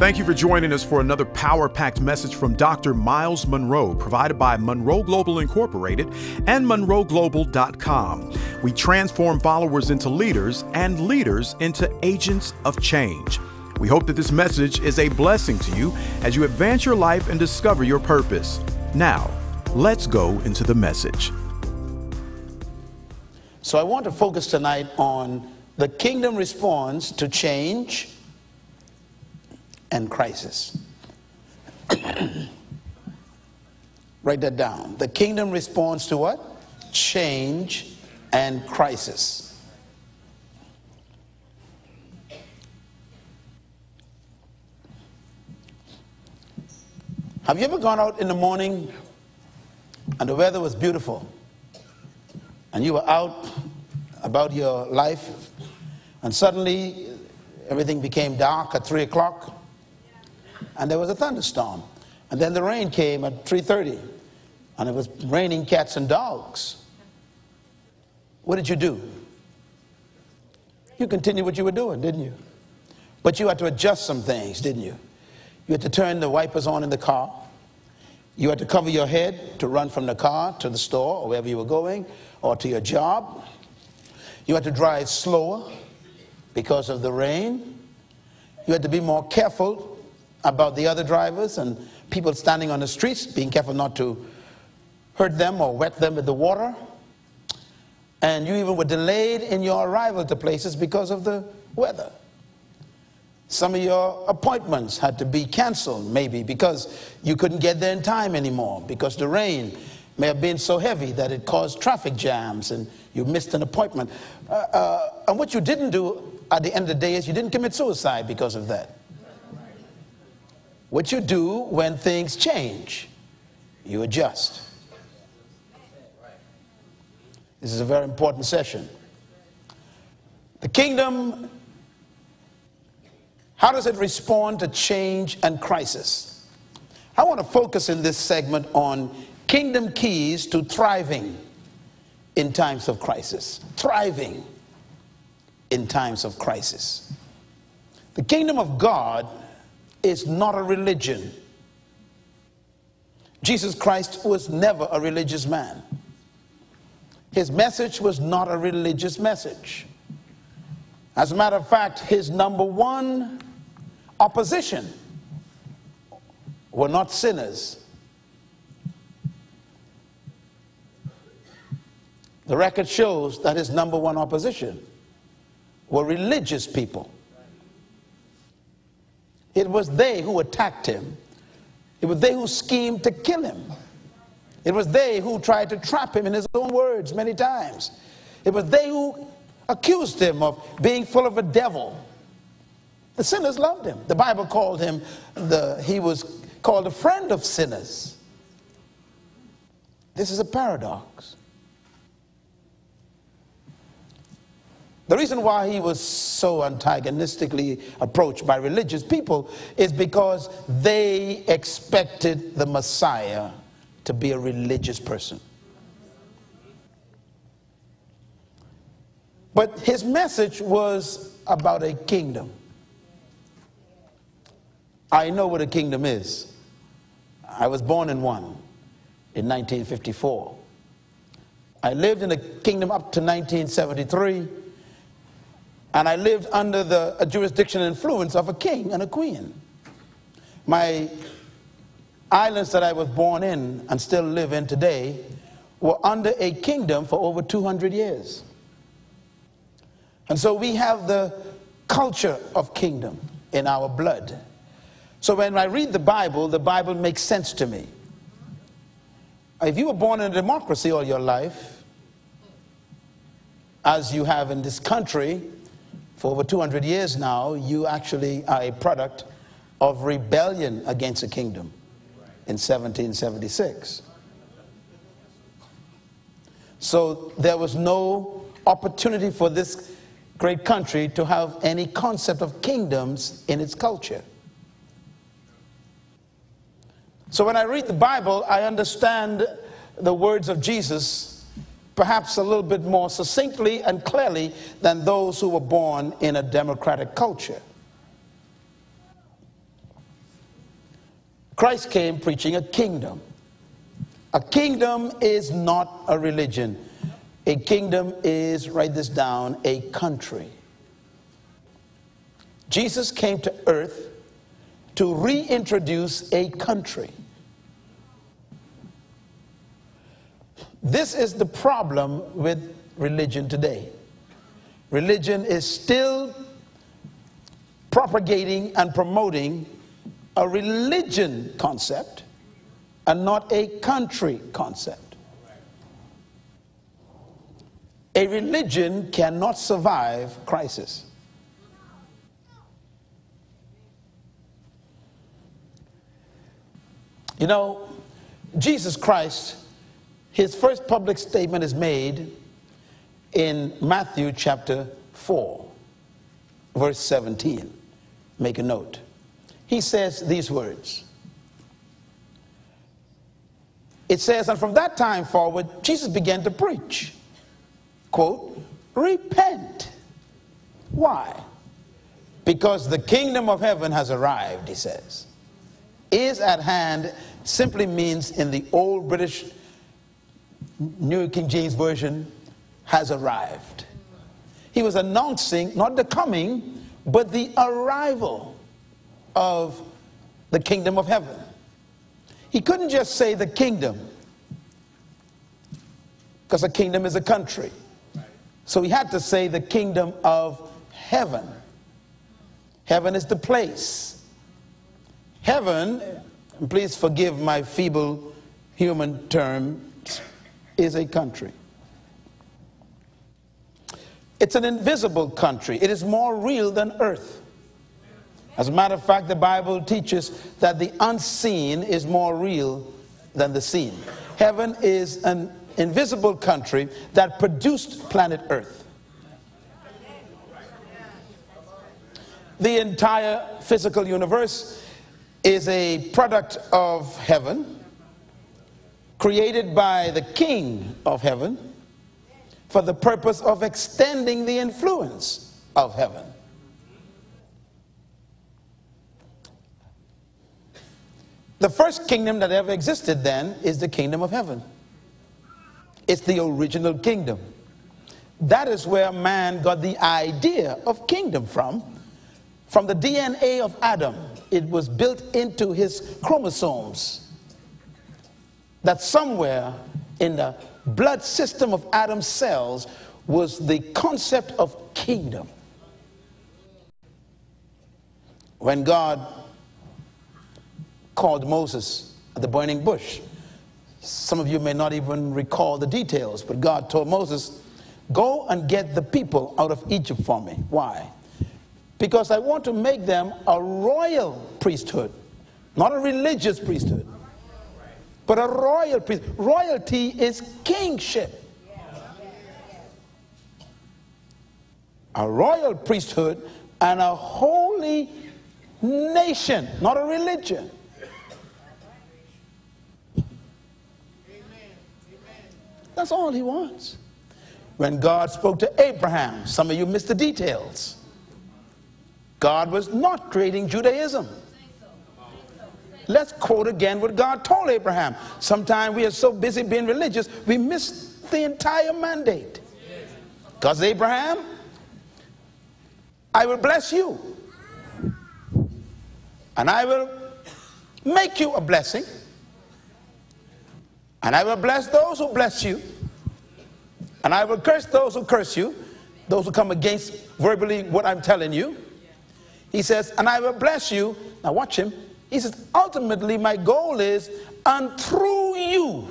Thank you for joining us for another power packed message from Dr. Myles Munroe, provided by Munroe Global Incorporated and MunroeGlobal.com. We transform followers into leaders and leaders into agents of change. We hope that this message is a blessing to you as you advance your life and discover your purpose. Now, let's go into the message. So, I want to focus tonight on the kingdom response to change and crisis. Write that down. The kingdom responds to what? Change and crisis. Have you ever gone out in the morning and the weather was beautiful and you were out about your life and suddenly everything became dark at 3 o'clock and there was a thunderstorm. And then the rain came at 3.30, and it was raining cats and dogs. What did you do? You continued what you were doing, didn't you? But you had to adjust some things, didn't you? You had to turn the wipers on in the car. You had to cover your head to run from the car to the store or wherever you were going or to your job. You had to drive slower because of the rain. You had to be more careful about the other drivers and people standing on the streets, being careful not to hurt them or wet them with the water. And you even were delayed in your arrival to places because of the weather. Some of your appointments had to be canceled, maybe because you couldn't get there in time anymore, because the rain may have been so heavy that it caused traffic jams and you missed an appointment. Uh, uh, and what you didn't do at the end of the day is you didn't commit suicide because of that. What you do when things change, you adjust. This is a very important session. The kingdom, how does it respond to change and crisis? I want to focus in this segment on kingdom keys to thriving in times of crisis. Thriving in times of crisis. The kingdom of God is not a religion. Jesus Christ was never a religious man. His message was not a religious message. As a matter of fact, his number one opposition were not sinners. The record shows that his number one opposition were religious people. It was they who attacked him. It was they who schemed to kill him. It was they who tried to trap him in his own words many times. It was they who accused him of being full of a devil. The sinners loved him. The Bible called him the he was called a friend of sinners. This is a paradox. The reason why he was so antagonistically approached by religious people is because they expected the Messiah to be a religious person. But his message was about a kingdom. I know what a kingdom is. I was born in one in 1954. I lived in a kingdom up to 1973 and I lived under the jurisdiction and influence of a king and a queen. My islands that I was born in and still live in today were under a kingdom for over 200 years. And so we have the culture of kingdom in our blood. So when I read the Bible, the Bible makes sense to me. If you were born in a democracy all your life, as you have in this country, for over 200 years now, you actually are a product of rebellion against the kingdom in 1776. So there was no opportunity for this great country to have any concept of kingdoms in its culture. So when I read the Bible, I understand the words of Jesus perhaps a little bit more succinctly and clearly than those who were born in a democratic culture. Christ came preaching a kingdom. A kingdom is not a religion. A kingdom is, write this down, a country. Jesus came to earth to reintroduce a country. This is the problem with religion today. Religion is still propagating and promoting a religion concept and not a country concept. A religion cannot survive crisis. You know, Jesus Christ, his first public statement is made in Matthew chapter 4, verse 17. Make a note. He says these words. It says, and from that time forward, Jesus began to preach. Quote, repent. Why? Because the kingdom of heaven has arrived, he says. Is at hand simply means in the old British New King James Version, has arrived. He was announcing not the coming, but the arrival of the kingdom of heaven. He couldn't just say the kingdom, because a kingdom is a country. So he had to say the kingdom of heaven. Heaven is the place. Heaven, please forgive my feeble human term, is a country. It's an invisible country. It is more real than earth. As a matter of fact, the Bible teaches that the unseen is more real than the seen. Heaven is an invisible country that produced planet Earth. The entire physical universe is a product of heaven, created by the King of heaven for the purpose of extending the influence of heaven. The first kingdom that ever existed then is the kingdom of heaven. It's the original kingdom. That is where man got the idea of kingdom from. From the DNA of Adam, it was built into his chromosomes. That somewhere in the blood system of Adam's cells was the concept of kingdom. When God called Moses at the burning bush, some of you may not even recall the details, but God told Moses, Go and get the people out of Egypt for me. Why? Because I want to make them a royal priesthood, not a religious priesthood but a royal priest. Royalty is kingship. A royal priesthood and a holy nation, not a religion. That's all he wants. When God spoke to Abraham, some of you missed the details. God was not creating Judaism. Let's quote again what God told Abraham. Sometimes we are so busy being religious, we miss the entire mandate. Because Abraham, I will bless you. And I will make you a blessing. And I will bless those who bless you. And I will curse those who curse you, those who come against verbally what I'm telling you. He says, and I will bless you. Now watch him. He says, ultimately, my goal is, and through you.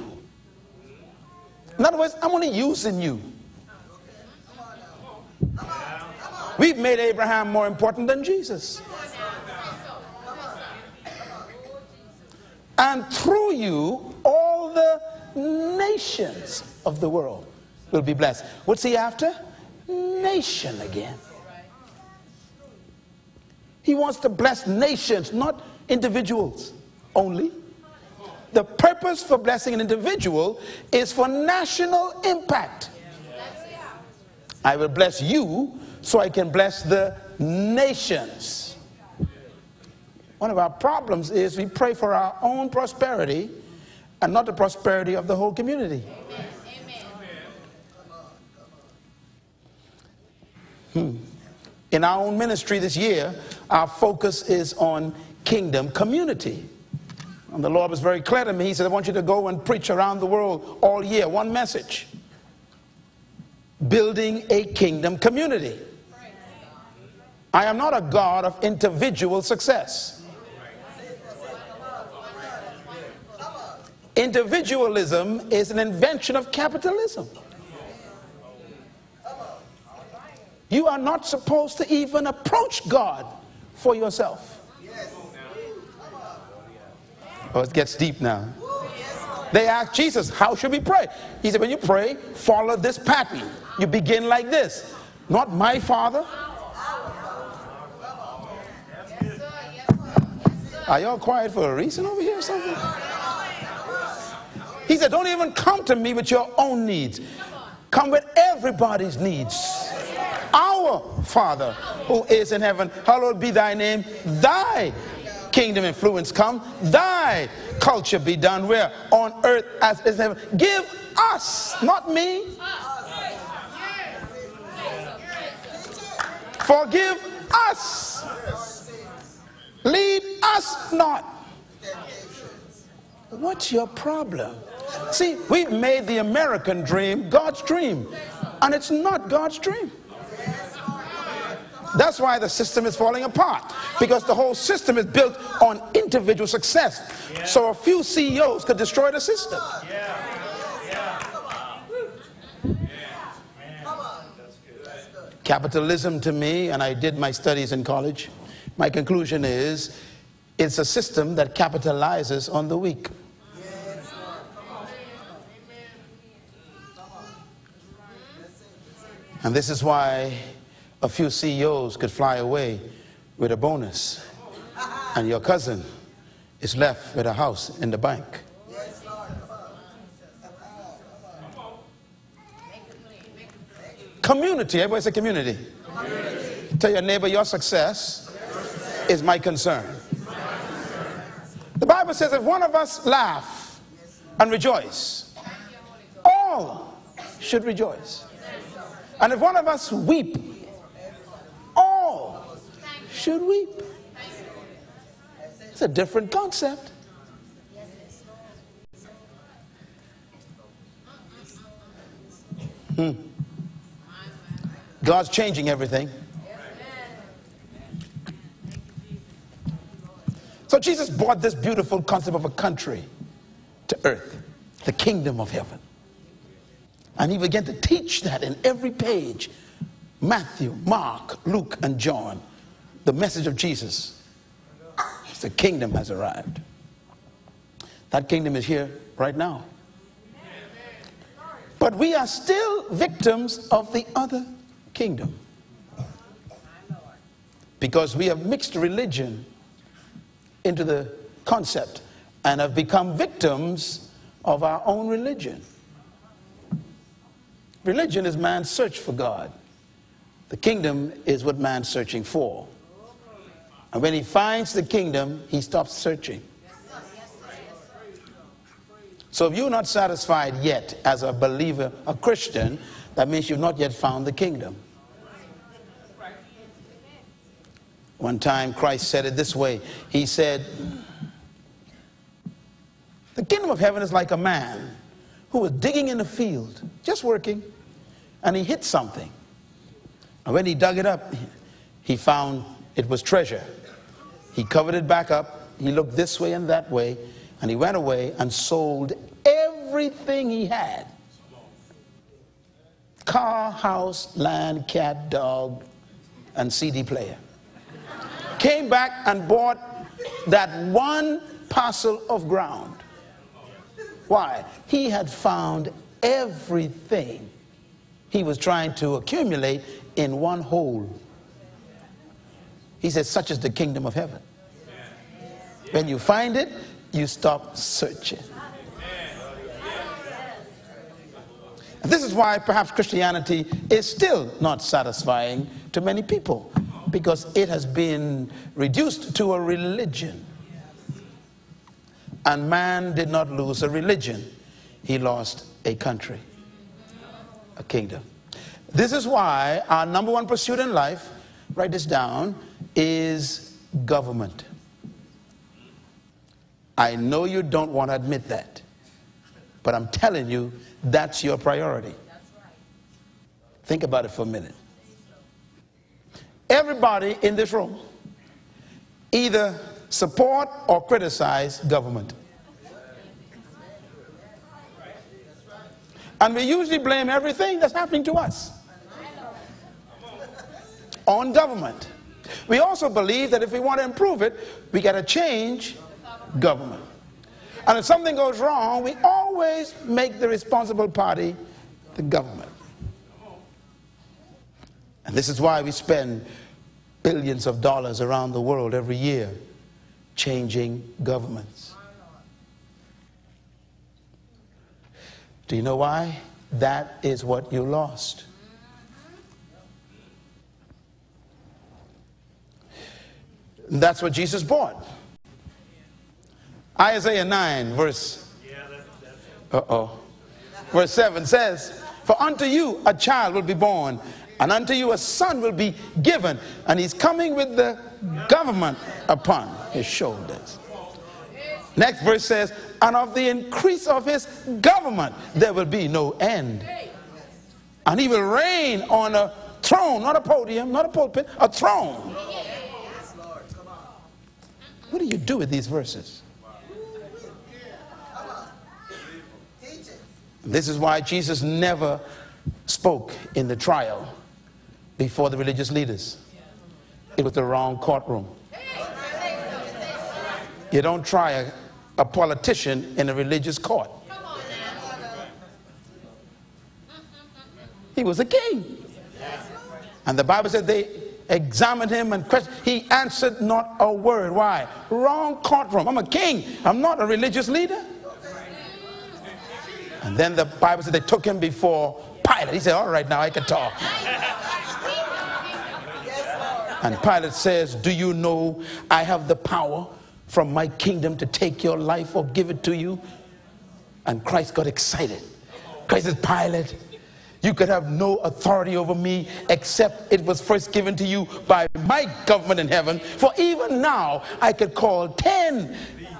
In other words, I'm only using you. We've made Abraham more important than Jesus. And through you, all the nations of the world will be blessed. What's he after? Nation again. He wants to bless nations, not individuals only. The purpose for blessing an individual is for national impact. I will bless you so I can bless the nations. one of our problems is we pray for our own prosperity and not the prosperity of the whole community. Hmm. In our own ministry this year, our focus is on kingdom community. And the Lord was very clear to me. He said, I want you to go and preach around the world all year, one message building a kingdom community. I am not a God of individual success. Individualism is an invention of capitalism. You are not supposed to even approach God for yourself. Oh, it gets deep now. They asked Jesus, How should we pray? He said, When you pray, follow this pattern. You begin like this Not my Father. Are y'all quiet for a reason over here or something? He said, Don't even come to me with your own needs. Come with everybody's needs. Our Father who is in heaven, hallowed be thy name. Thy kingdom influence come. Thy culture be done where? On earth as is in heaven. Give us, not me. Forgive us. Lead us not. What's your problem? See, we've made the American dream God's dream, and it's not God's dream. That's why the system is falling apart because the whole system is built on individual success. So a few CEOs could destroy the system. Capitalism to me, and I did my studies in college, my conclusion is it's a system that capitalizes on the weak. And this is why a few CEOs could fly away with a bonus, and your cousin is left with a house in the bank. Community, everybody say community. community. Tell your neighbor your success, is my concern. The Bible says if one of us laugh and rejoice, all should rejoice. And if one of us weep, should weep. It's a different concept. Hmm. God's changing everything. So Jesus brought this beautiful concept of a country to earth, the kingdom of heaven. And he began to teach that in every page Matthew, Mark, Luke, and John. The message of Jesus the kingdom has arrived. That kingdom is here right now. But we are still victims of the other kingdom. Because we have mixed religion into the concept and have become victims of our own religion. Religion is man's search for God. The kingdom is what man's searching for. And when he finds the kingdom, he stops searching. So if you're not satisfied yet as a believer, a Christian, that means you've not yet found the kingdom. One time Christ said it this way He said, The kingdom of heaven is like a man who was digging in the field, just working, and he hit something. And when he dug it up, he found it was treasure. He covered it back up, he looked this way and that way, and he went away and sold everything he had car, house, land, cat, dog, and CD player came back and bought that one parcel of ground. Why? He had found everything he was trying to accumulate in one hole. He said, Such is the kingdom of heaven. When you find it, you stop searching. And this is why perhaps Christianity is still not satisfying to many people because it has been reduced to a religion. And man did not lose a religion, he lost a country, a kingdom. This is why our number one pursuit in life, write this down, is government. I know you don't want to admit that, but I'm telling you, that's your priority. Think about it for a minute. Everybody in this room either support or criticize government. And we usually blame everything that's happening to us on government. We also believe that if we want to improve it, we got to change government. And if something goes wrong, we always make the responsible party the government. And this is why we spend billions of dollars around the world every year changing governments. Do you know why? That is what you lost. That's what Jesus bought. Isaiah 9, verse uh oh, verse 7 says, For unto you a child will be born, and unto you a son will be given, and he's coming with the government upon his shoulders. Next verse says, And of the increase of his government there will be no end. And he will reign on a throne, not a podium, not a pulpit, a throne. What do you do with these verses? This is why Jesus never spoke in the trial before the religious leaders. It was the wrong courtroom. You don't try a, a politician in a religious court. He was a king. And the Bible said they examined him and questioned. He answered not a word. Why? Wrong courtroom. I'm a king. I'm not a religious leader. And then the Bible said they took him before Pilate. He said, All right, now I can talk. And Pilate says, Do you know I have the power from my kingdom to take your life or give it to you? And Christ got excited. Christ says, Pilate, you could have no authority over me except it was first given to you by my government in heaven. For even now I could call 10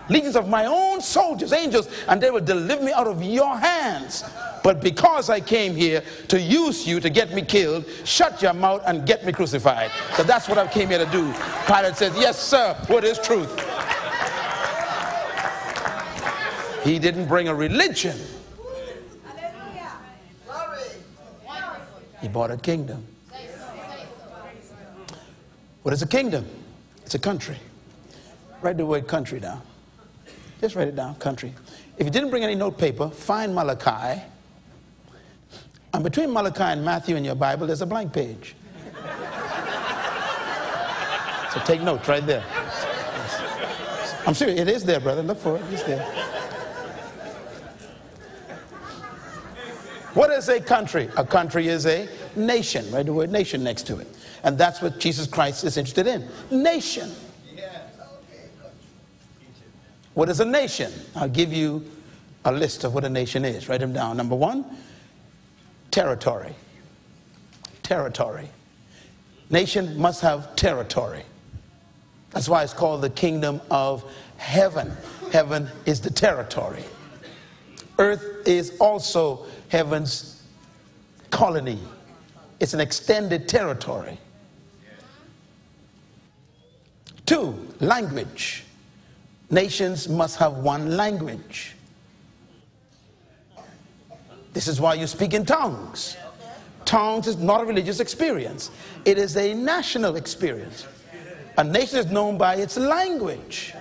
legions of my own soldiers, angels, and they will deliver me out of your hands. But because I came here to use you to get me killed, shut your mouth and get me crucified. So that's what I came here to do. Pilate says, Yes, sir, what is truth? He didn't bring a religion. He bought a kingdom. What is a kingdom? It's a country. Write the word country down. Just write it down, country. If you didn't bring any note paper, find Malachi. And between Malachi and Matthew in your Bible, there's a blank page. so take notes right there. I'm serious, it is there, brother. Look for it. It's there. What is a country? A country is a nation. Write the word nation next to it. And that's what Jesus Christ is interested in. Nation. What is a nation? I'll give you a list of what a nation is. Write them down. Number one, territory. Territory. Nation must have territory. That's why it's called the kingdom of heaven. Heaven is the territory. Earth is also heaven's colony, it's an extended territory. Two, language. Nations must have one language. This is why you speak in tongues. Tongues is not a religious experience, it is a national experience. A nation is known by its language.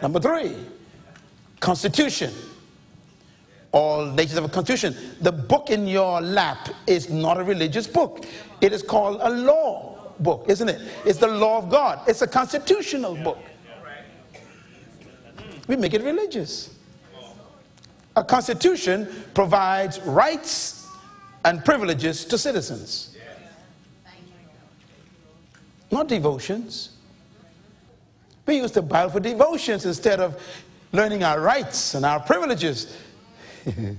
Number three, constitution. All nations have a constitution. The book in your lap is not a religious book, it is called a law book, isn't it? It's the law of God. It's a constitutional book. We make it religious. A constitution provides rights and privileges to citizens. not devotions. We use the Bible for devotions instead of learning our rights and our privileges.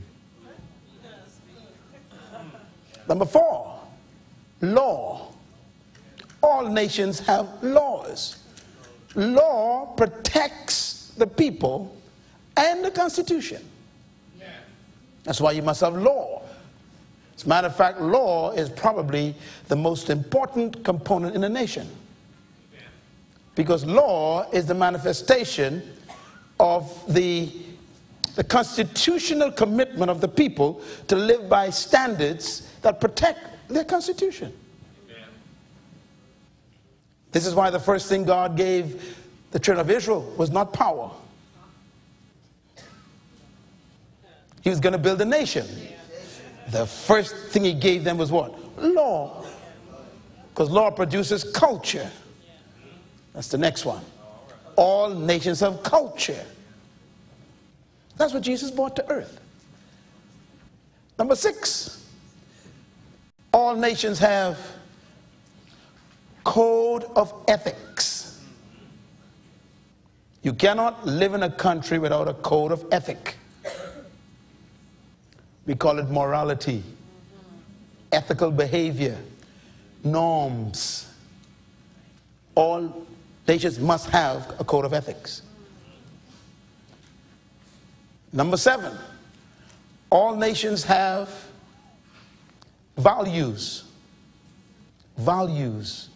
Number four, law. All nations have laws. Law protects the people and the Constitution. That's why you must have law. As a matter of fact, law is probably the most important component in a nation. Because law is the manifestation of the, the constitutional commitment of the people to live by standards that protect their constitution. This is why the first thing God gave the children of Israel was not power. He was going to build a nation. The first thing he gave them was what? Law. Because law produces culture. That's the next one. All nations have culture. That's what Jesus brought to earth. Number six, all nations have code of ethics. You cannot live in a country without a code of ethic. We call it morality, ethical behavior, norms. All nations must have a code of ethics. Number seven, all nations have values. Values.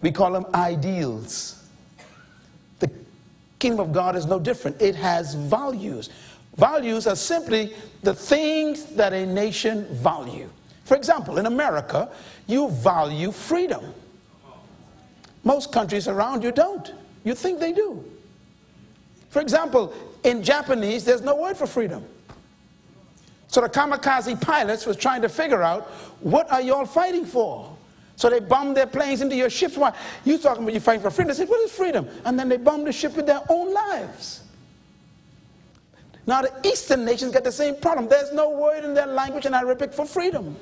We call them ideals. The kingdom of God is no different, it has values. Values are simply the things that a nation value. For example, in America, you value freedom. Most countries around you don't. You think they do. For example, in Japanese, there's no word for freedom. So the kamikaze pilots was trying to figure out, what are y'all fighting for? So they bombed their planes into your ships. Why? You talking about you fighting for freedom. They said, what is freedom? And then they bombed the ship with their own lives. Now the Eastern nations get the same problem. There's no word in their language in Arabic for freedom.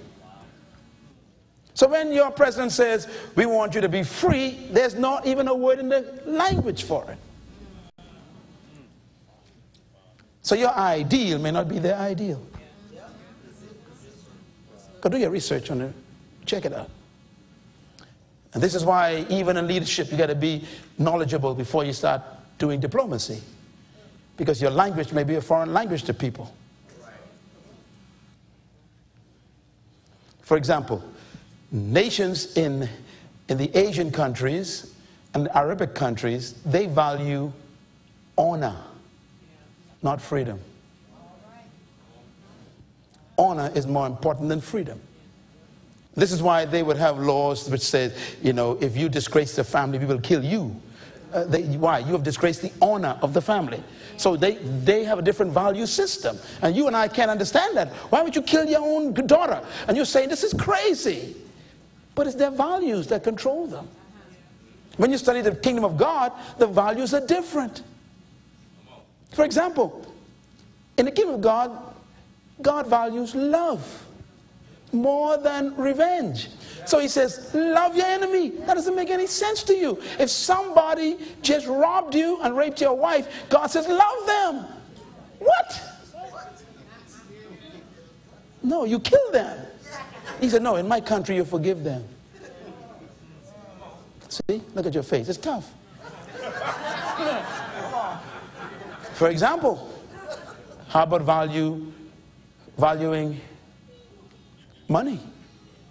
So when your president says, we want you to be free, there's not even a word in the language for it. So your ideal may not be their ideal. Go do your research on it. Check it out. And this is why even in leadership, you got to be knowledgeable before you start doing diplomacy because your language may be a foreign language to people. For example, nations in, in the Asian countries and Arabic countries, they value honor, not freedom. Honor is more important than freedom. This is why they would have laws which say, you know, if you disgrace the family, we will kill you. Uh, they, why? You have disgraced the honor of the family. So they, they have a different value system. And you and I can't understand that. Why would you kill your own daughter? And you're saying this is crazy. But it's their values that control them. When you study the kingdom of God, the values are different. For example, in the kingdom of God, God values love more than revenge. So he says, Love your enemy. That doesn't make any sense to you. If somebody just robbed you and raped your wife, God says, Love them. What? No, you kill them. He said, No, in my country, you forgive them. See? Look at your face. It's tough. For example, how about value, valuing money?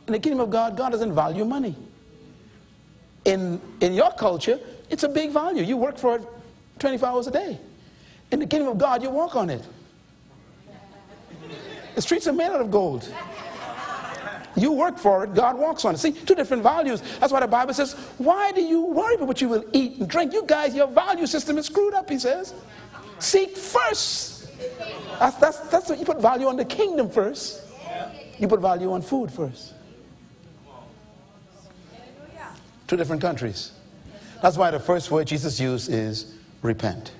In the kingdom of God, God doesn't value money. In, in your culture, it's a big value. You work for it 24 hours a day. In the kingdom of God, you walk on it. The streets are made out of gold. You work for it, God walks on it. See, two different values. That's why the Bible says, Why do you worry about what you will eat and drink? You guys, your value system is screwed up, he says. Seek first. That's, that's, that's what you put value on the kingdom first. You put value on food first. Two different countries. That's why the first word Jesus used is repent.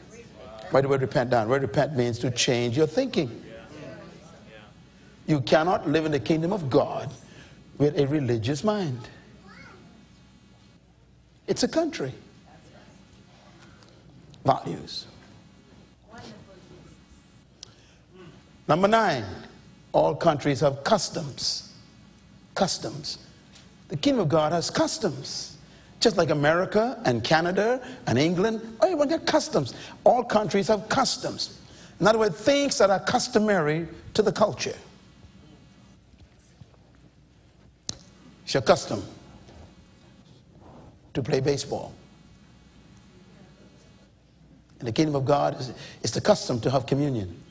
Why the word repent down? Word repent means to change your thinking. You cannot live in the kingdom of God with a religious mind. It's a country. Values. Number nine, all countries have customs. Customs. The kingdom of God has customs. Just like America and Canada and England, everyone got customs. All countries have customs. In other words, things that are customary to the culture. It's your custom to play baseball. In the kingdom of God, it's the custom to have communion.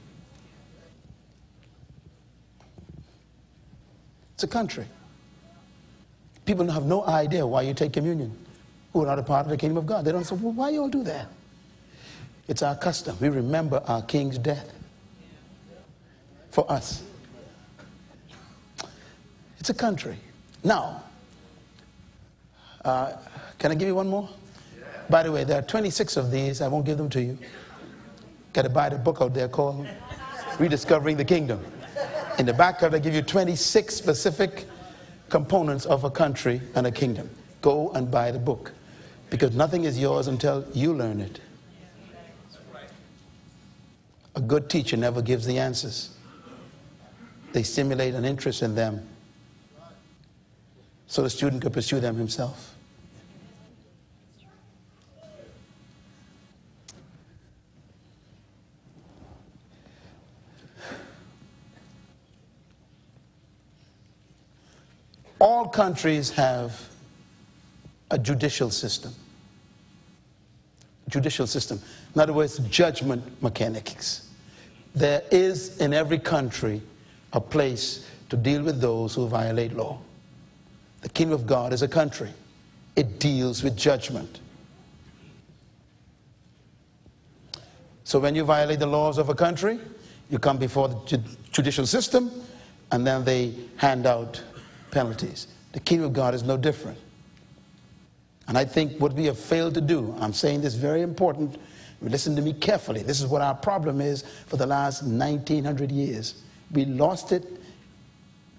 It's a country. People have no idea why you take communion who are not a part of the kingdom of God. They don't say, well, why you all do that? It's our custom. We remember our king's death for us. It's a country. Now, uh, can I give you one more? By the way, there are 26 of these. I won't give them to you. Got to buy the book out there called Rediscovering the Kingdom. In the back it, I give you 26 specific components of a country and a kingdom. Go and buy the book because nothing is yours until you learn it. A good teacher never gives the answers, they stimulate an interest in them so the student can pursue them himself. All countries have a judicial system. Judicial system. In other words, judgment mechanics. There is in every country a place to deal with those who violate law. The kingdom of God is a country, it deals with judgment. So when you violate the laws of a country, you come before the judicial system, and then they hand out penalties. The kingdom of God is no different. And I think what we have failed to do, I'm saying this very important, listen to me carefully. This is what our problem is for the last 1900 years. We lost it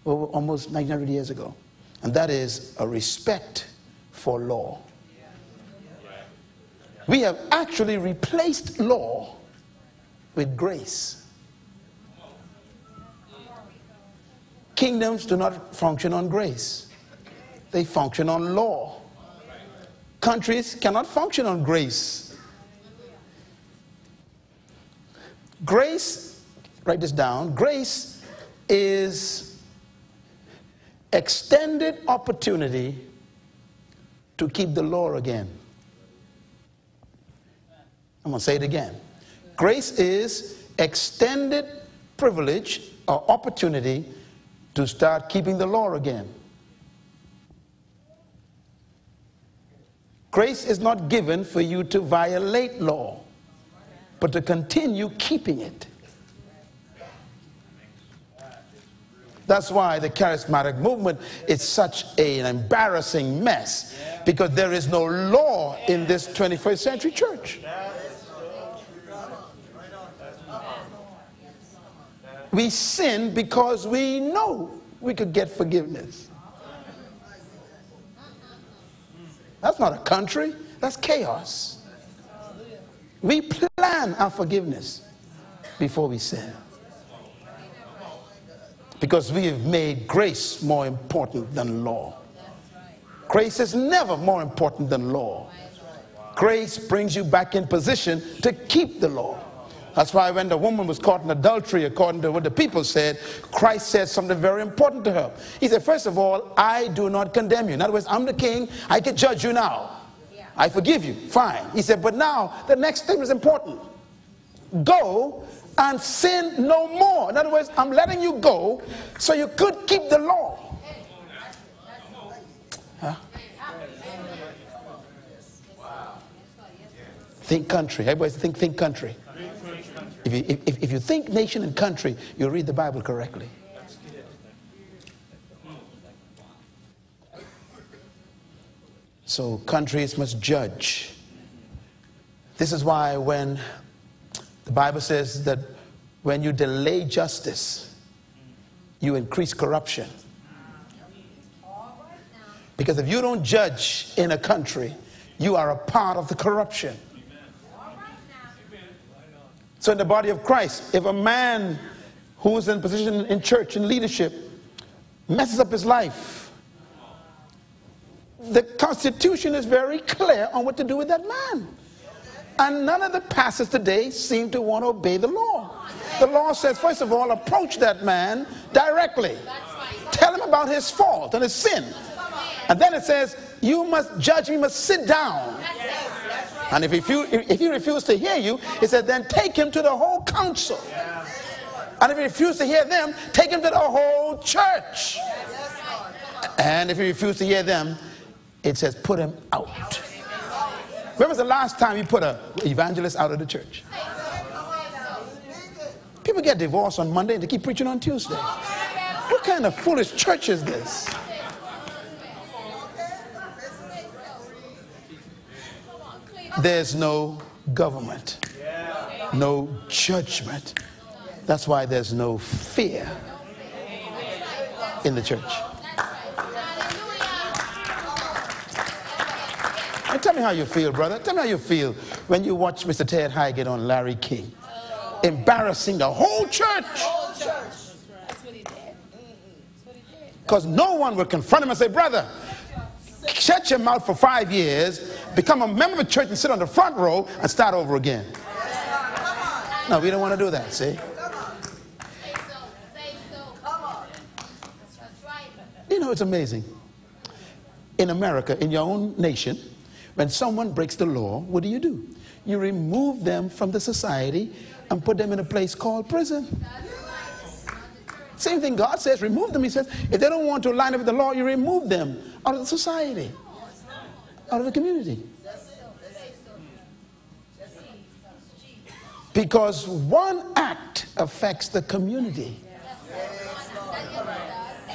over almost 1900 years ago. And that is a respect for law. We have actually replaced law with grace. Kingdoms do not function on grace, they function on law. Countries cannot function on grace. Grace, write this down, grace is extended opportunity to keep the law again. I'm going to say it again. Grace is extended privilege or opportunity to start keeping the law again. Grace is not given for you to violate law, but to continue keeping it. That's why the charismatic movement is such an embarrassing mess because there is no law in this 21st century church. We sin because we know we could get forgiveness. That's not a country, that's chaos. We plan our forgiveness before we sin. Because we have made grace more important than law. Grace is never more important than law. Grace brings you back in position to keep the law. That's why when the woman was caught in adultery, according to what the people said, Christ said something very important to her. He said, First of all, I do not condemn you. In other words, I'm the king, I can judge you now. I forgive you. Fine. He said, But now the next thing is important. Go and sin no more. In other words, I'm letting you go so you could keep the law. Huh? Think country. Everybody think think country. If you, if, if you think nation and country, you'll read the Bible correctly. So countries must judge. This is why when the Bible says that when you delay justice, you increase corruption. Because if you don't judge in a country, you are a part of the corruption. So, in the body of Christ, if a man who is in position in church in leadership messes up his life, the Constitution is very clear on what to do with that man. And none of the pastors today seem to want to obey the law. The law says, first of all, approach that man directly. Tell him about his fault and his sin. And then it says, you must judge, you must sit down. And if, if, you, if he refuses to hear you, it said, then take him to the whole council. And if he refuses to hear them, take him to the whole church. And if he refuses to hear them, it says, put him out. When was the last time you put an evangelist out of the church? People get divorced on Monday and they keep preaching on Tuesday. What kind of foolish church is this? There's no government, no judgment. That's why there's no fear in the church. And tell me how you feel, brother. Tell me how you feel when you watch Mr. Ted Haggard on Larry King, embarrassing the whole church. Because no one would confront him and say, brother, shut your mouth for five years, become a member of a church and sit on the front row and start over again. No, we don't want to do that, see? You know, it's amazing. In America, in your own nation, when someone breaks the law, what do you do? You remove them from the society and put them in a place called prison. Same thing God says, remove them. He says, if they don't want to line up with the law, you remove them out of the society, out of the community. Because one act affects the community.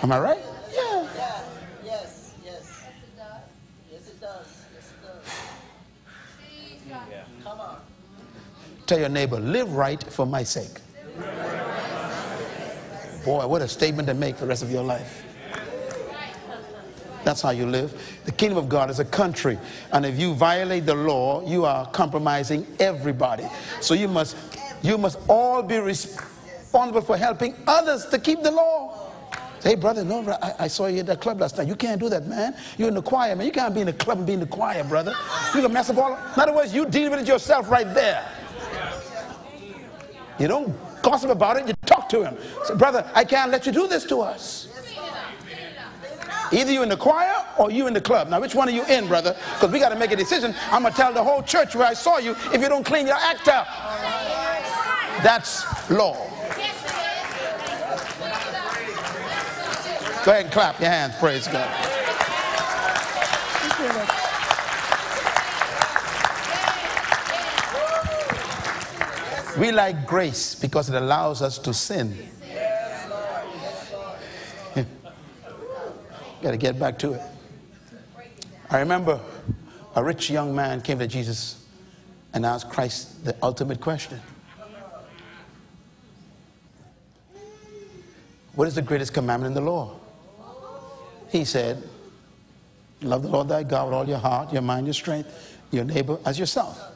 Am I right? Yeah. Yes, yes. Yes, it does. Yes, it does. Come on. Tell your neighbor, live right for my sake. Boy, what a statement to make for the rest of your life. That's how you live. The kingdom of God is a country. And if you violate the law, you are compromising everybody. So you must, you must all be responsible for helping others to keep the law. Say, hey, brother, no, I, I, saw you at that club last night. You can't do that, man. You're in the choir, man. You can't be in the club and be in the choir, brother. You can mess up all. In other words, you deal with it yourself right there. You don't gossip about it. You to him. Say, brother, I can't let you do this to us. Either you in the choir or you in the club. Now, which one are you in, brother? Because we got to make a decision. I'm going to tell the whole church where I saw you if you don't clean your act up. That's law. Go ahead and clap your hands. Praise God. We like grace because it allows us to sin. Got to get back to it. I remember a rich young man came to Jesus and asked Christ the ultimate question What is the greatest commandment in the law? He said, Love the Lord thy God with all your heart, your mind, your strength, your neighbor as yourself.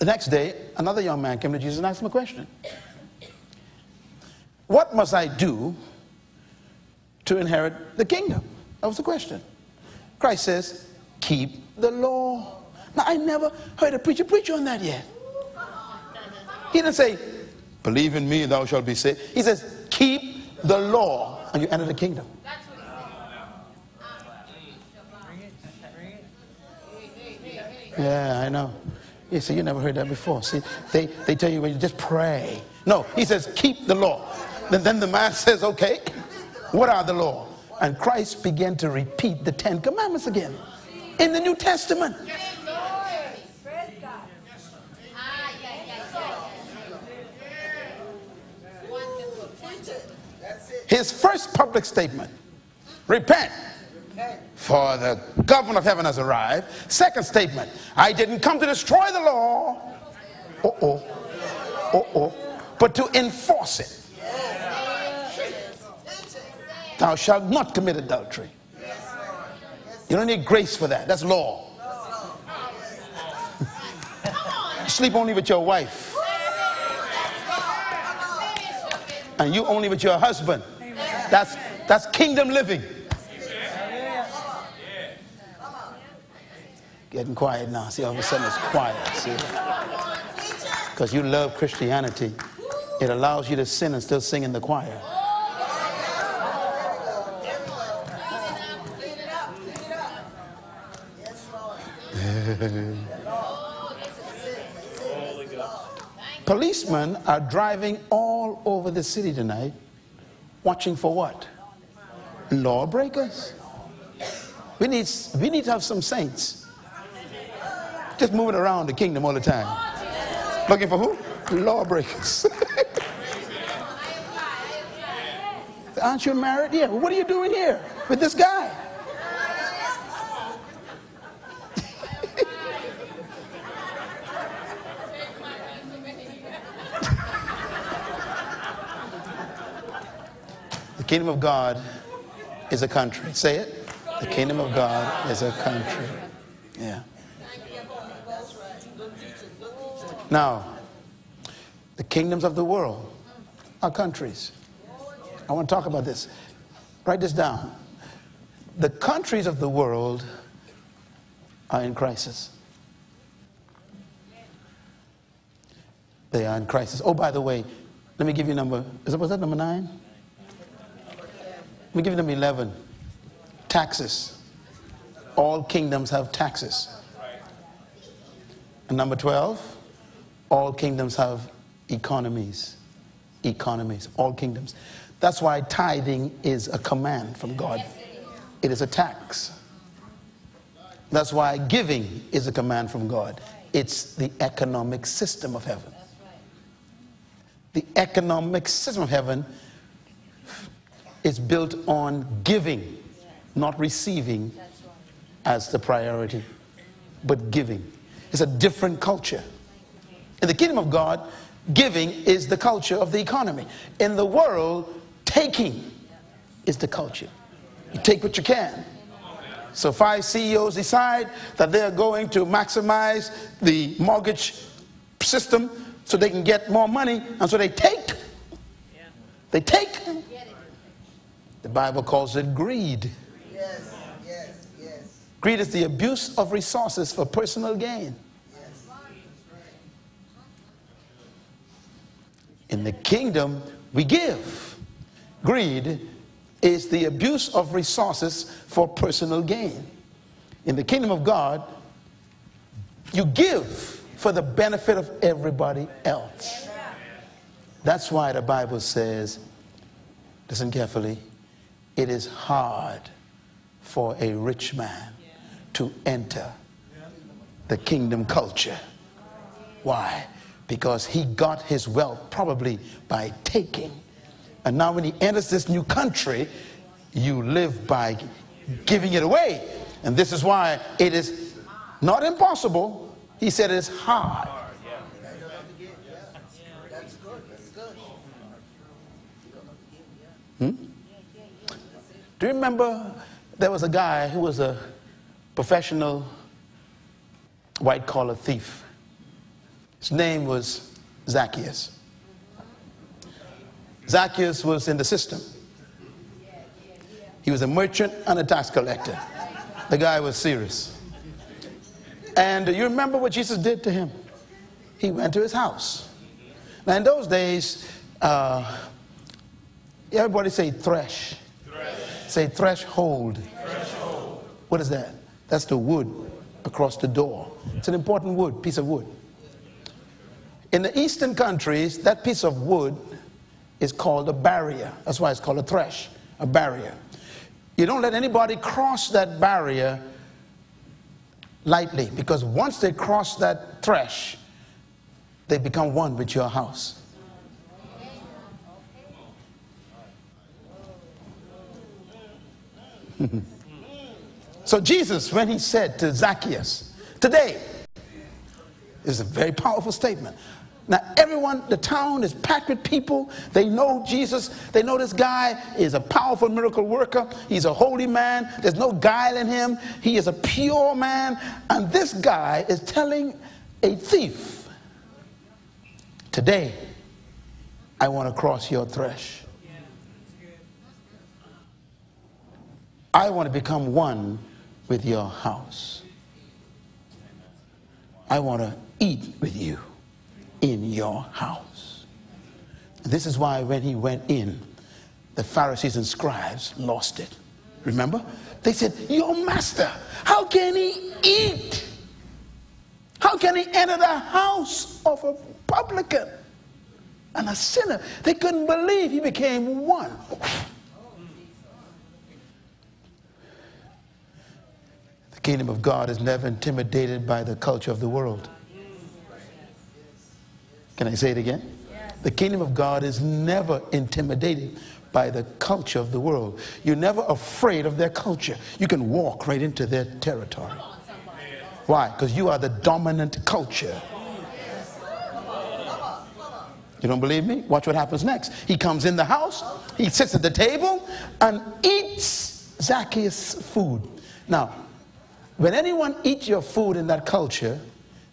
The next day, another young man came to Jesus and asked him a question What must I do to inherit the kingdom? That was the question. Christ says, Keep the law. Now, I never heard a preacher preach on that yet. He didn't say, Believe in me, thou shalt be saved. He says, Keep the law, and you enter the kingdom. Yeah, I know. You see, you never heard that before. See, they, they tell you when you just pray. No, he says, keep the law. And then the man says, okay, what are the law? And Christ began to repeat the Ten Commandments again in the New Testament. His first public statement repent, for the government of heaven has arrived. Second statement I didn't come to destroy the law, uh oh, uh oh, but to enforce it. Thou shalt not commit adultery. You don't need grace for that. That's law. Sleep only with your wife. And you only with your husband. That's that's kingdom living. Getting quiet now. See, all of a sudden it's quiet. See? Because you love Christianity. It allows you to sin and still sing in the choir. Policemen are driving all over the city tonight, watching for what? Lawbreakers. We need, we need to have some saints just moving around the kingdom all the time. Looking for who? Lawbreakers. Aren't you married? Yeah. What are you doing here with this guy? the kingdom of God is a country. Say it. The kingdom of God is a country. Yeah. Now, the kingdoms of the world are countries. I want to talk about this. Write this down. The countries of the world are in crisis. They are in crisis. Oh, by the way, let me give you number, is that, was that number nine? Let me give you number 11. Taxes. All kingdoms have taxes. And number 12, all kingdoms have economies. Economies. All kingdoms. That's why tithing is a command from God, it is a tax. That's why giving is a command from God. It's the economic system of heaven. The economic system of heaven is built on giving, not receiving as the priority, but giving. It's a different culture. In the kingdom of God, giving is the culture of the economy. In the world, taking is the culture. You take what you can. So five CEOs decide that they're going to maximize the mortgage system so they can get more money, and so they take. They take. The Bible calls it greed. Yes, yes, yes. Greed is the abuse of resources for personal gain. In the kingdom, we give. Greed is the abuse of resources for personal gain. In the kingdom of God, you give for the benefit of everybody else. That's why the Bible says, listen carefully, it is hard for a rich man to enter the kingdom culture. Why? Because he got his wealth probably by taking. And now, when he enters this new country, you live by giving it away. And this is why it is not impossible. He said it's hard. Good. Do you remember there was a guy who was a professional white collar thief? His name was Zacchaeus. Zacchaeus was in the system. He was a merchant and a tax collector. The guy was serious. And you remember what Jesus did to him? He went to his house. Now, in those days, uh, everybody say thresh. Say threshold. threshold. What is that? That's the wood across the door. It's an important wood, piece of wood. In the eastern countries, that piece of wood is called a barrier. That's why it's called a thresh, a barrier. You don't let anybody cross that barrier lightly because once they cross that thresh, they become one with your house. so Jesus, when he said to Zacchaeus, today, is a very powerful statement. Now, everyone, the town is packed with people. They know Jesus. They know this guy is a powerful miracle worker. He's a holy man. There's no guile in him. He is a pure man. And this guy is telling a thief, Today, I want to cross your thresh. I want to become one with your house. I want to eat with you in your house. This is why when he went in, the Pharisees and scribes lost it. Remember? They said, Your master, how can he eat? How can he enter the house of a publican and a sinner? They couldn't believe he became one. The kingdom of God is never intimidated by the culture of the world. Can I say it again? Yes. The kingdom of God is never intimidated by the culture of the world. You're never afraid of their culture. You can walk right into their territory. Why? Because you are the dominant culture. You don't believe me? Watch what happens next. He comes in the house, he sits at the table, and eats Zacchaeus' food. Now, when anyone eats your food in that culture,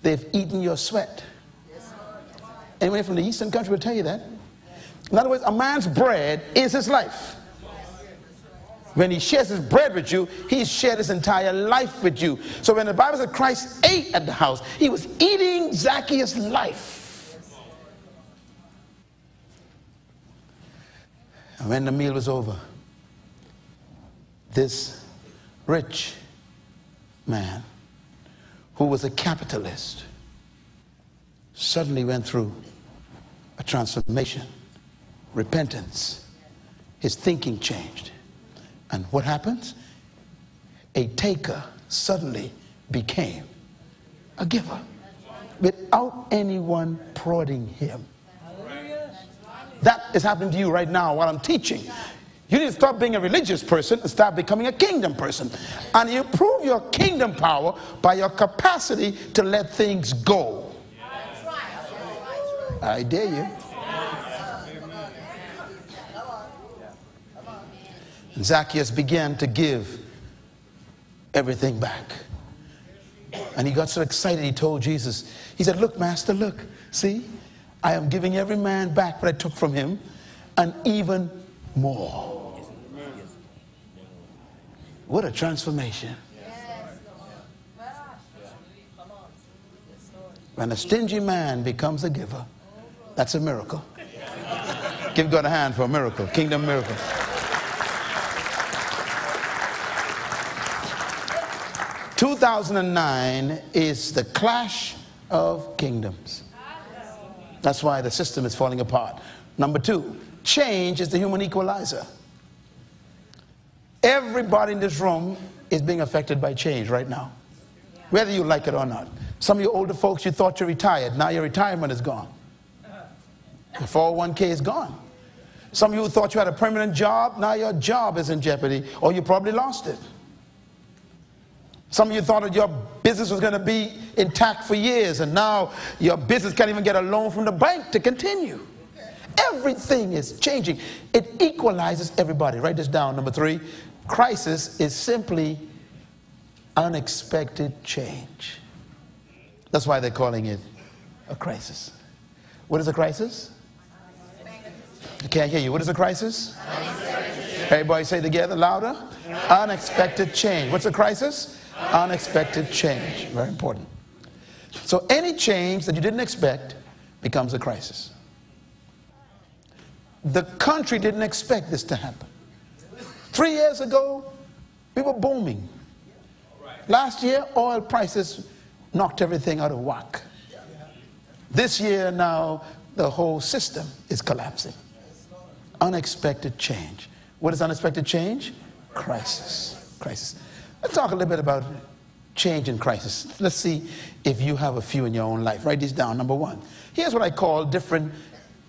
they've eaten your sweat. Anyone from the eastern country will tell you that. In other words, a man's bread is his life. When he shares his bread with you, he's shared his entire life with you. So when the Bible says Christ ate at the house, he was eating Zacchaeus' life. And when the meal was over, this rich man who was a capitalist suddenly went through a transformation, repentance. His thinking changed. And what happens? A taker suddenly became a giver without anyone prodding him. That is happening to you right now while I'm teaching. You need to stop being a religious person and start becoming a kingdom person. And you prove your kingdom power by your capacity to let things go. I dare you. Zacchaeus began to give everything back. And he got so excited, he told Jesus, he said, Look, Master, look, see, I am giving every man back what I took from him, and even more. What a transformation. When a stingy man becomes a giver, that's a miracle. Give God a hand for a miracle, kingdom miracle. Two thousand and nine is the clash of kingdoms. That's why the system is falling apart. Number two, change is the human equalizer. Everybody in this room is being affected by change right now, whether you like it or not. Some of you older folks, you thought you retired. Now your retirement is gone. Your 401k is gone. Some of you thought you had a permanent job, now your job is in jeopardy, or you probably lost it. Some of you thought that your business was going to be intact for years, and now your business can't even get a loan from the bank to continue. Everything is changing. It equalizes everybody. Write this down. Number three crisis is simply unexpected change. That's why they're calling it a crisis. What is a crisis? I can't hear you. What is a crisis? Everybody say together, louder. Unexpected change. What's a crisis? Unexpected change. Very important. So any change that you didn't expect becomes a crisis. The country didn't expect this to happen. Three years ago, we were booming. Last year, oil prices knocked everything out of whack. This year, now, the whole system is collapsing unexpected change. What is unexpected change? Crisis. Crisis. Let's talk a little bit about change and crisis. Let's see if you have a few in your own life. Write these down. Number one. Here's what I call different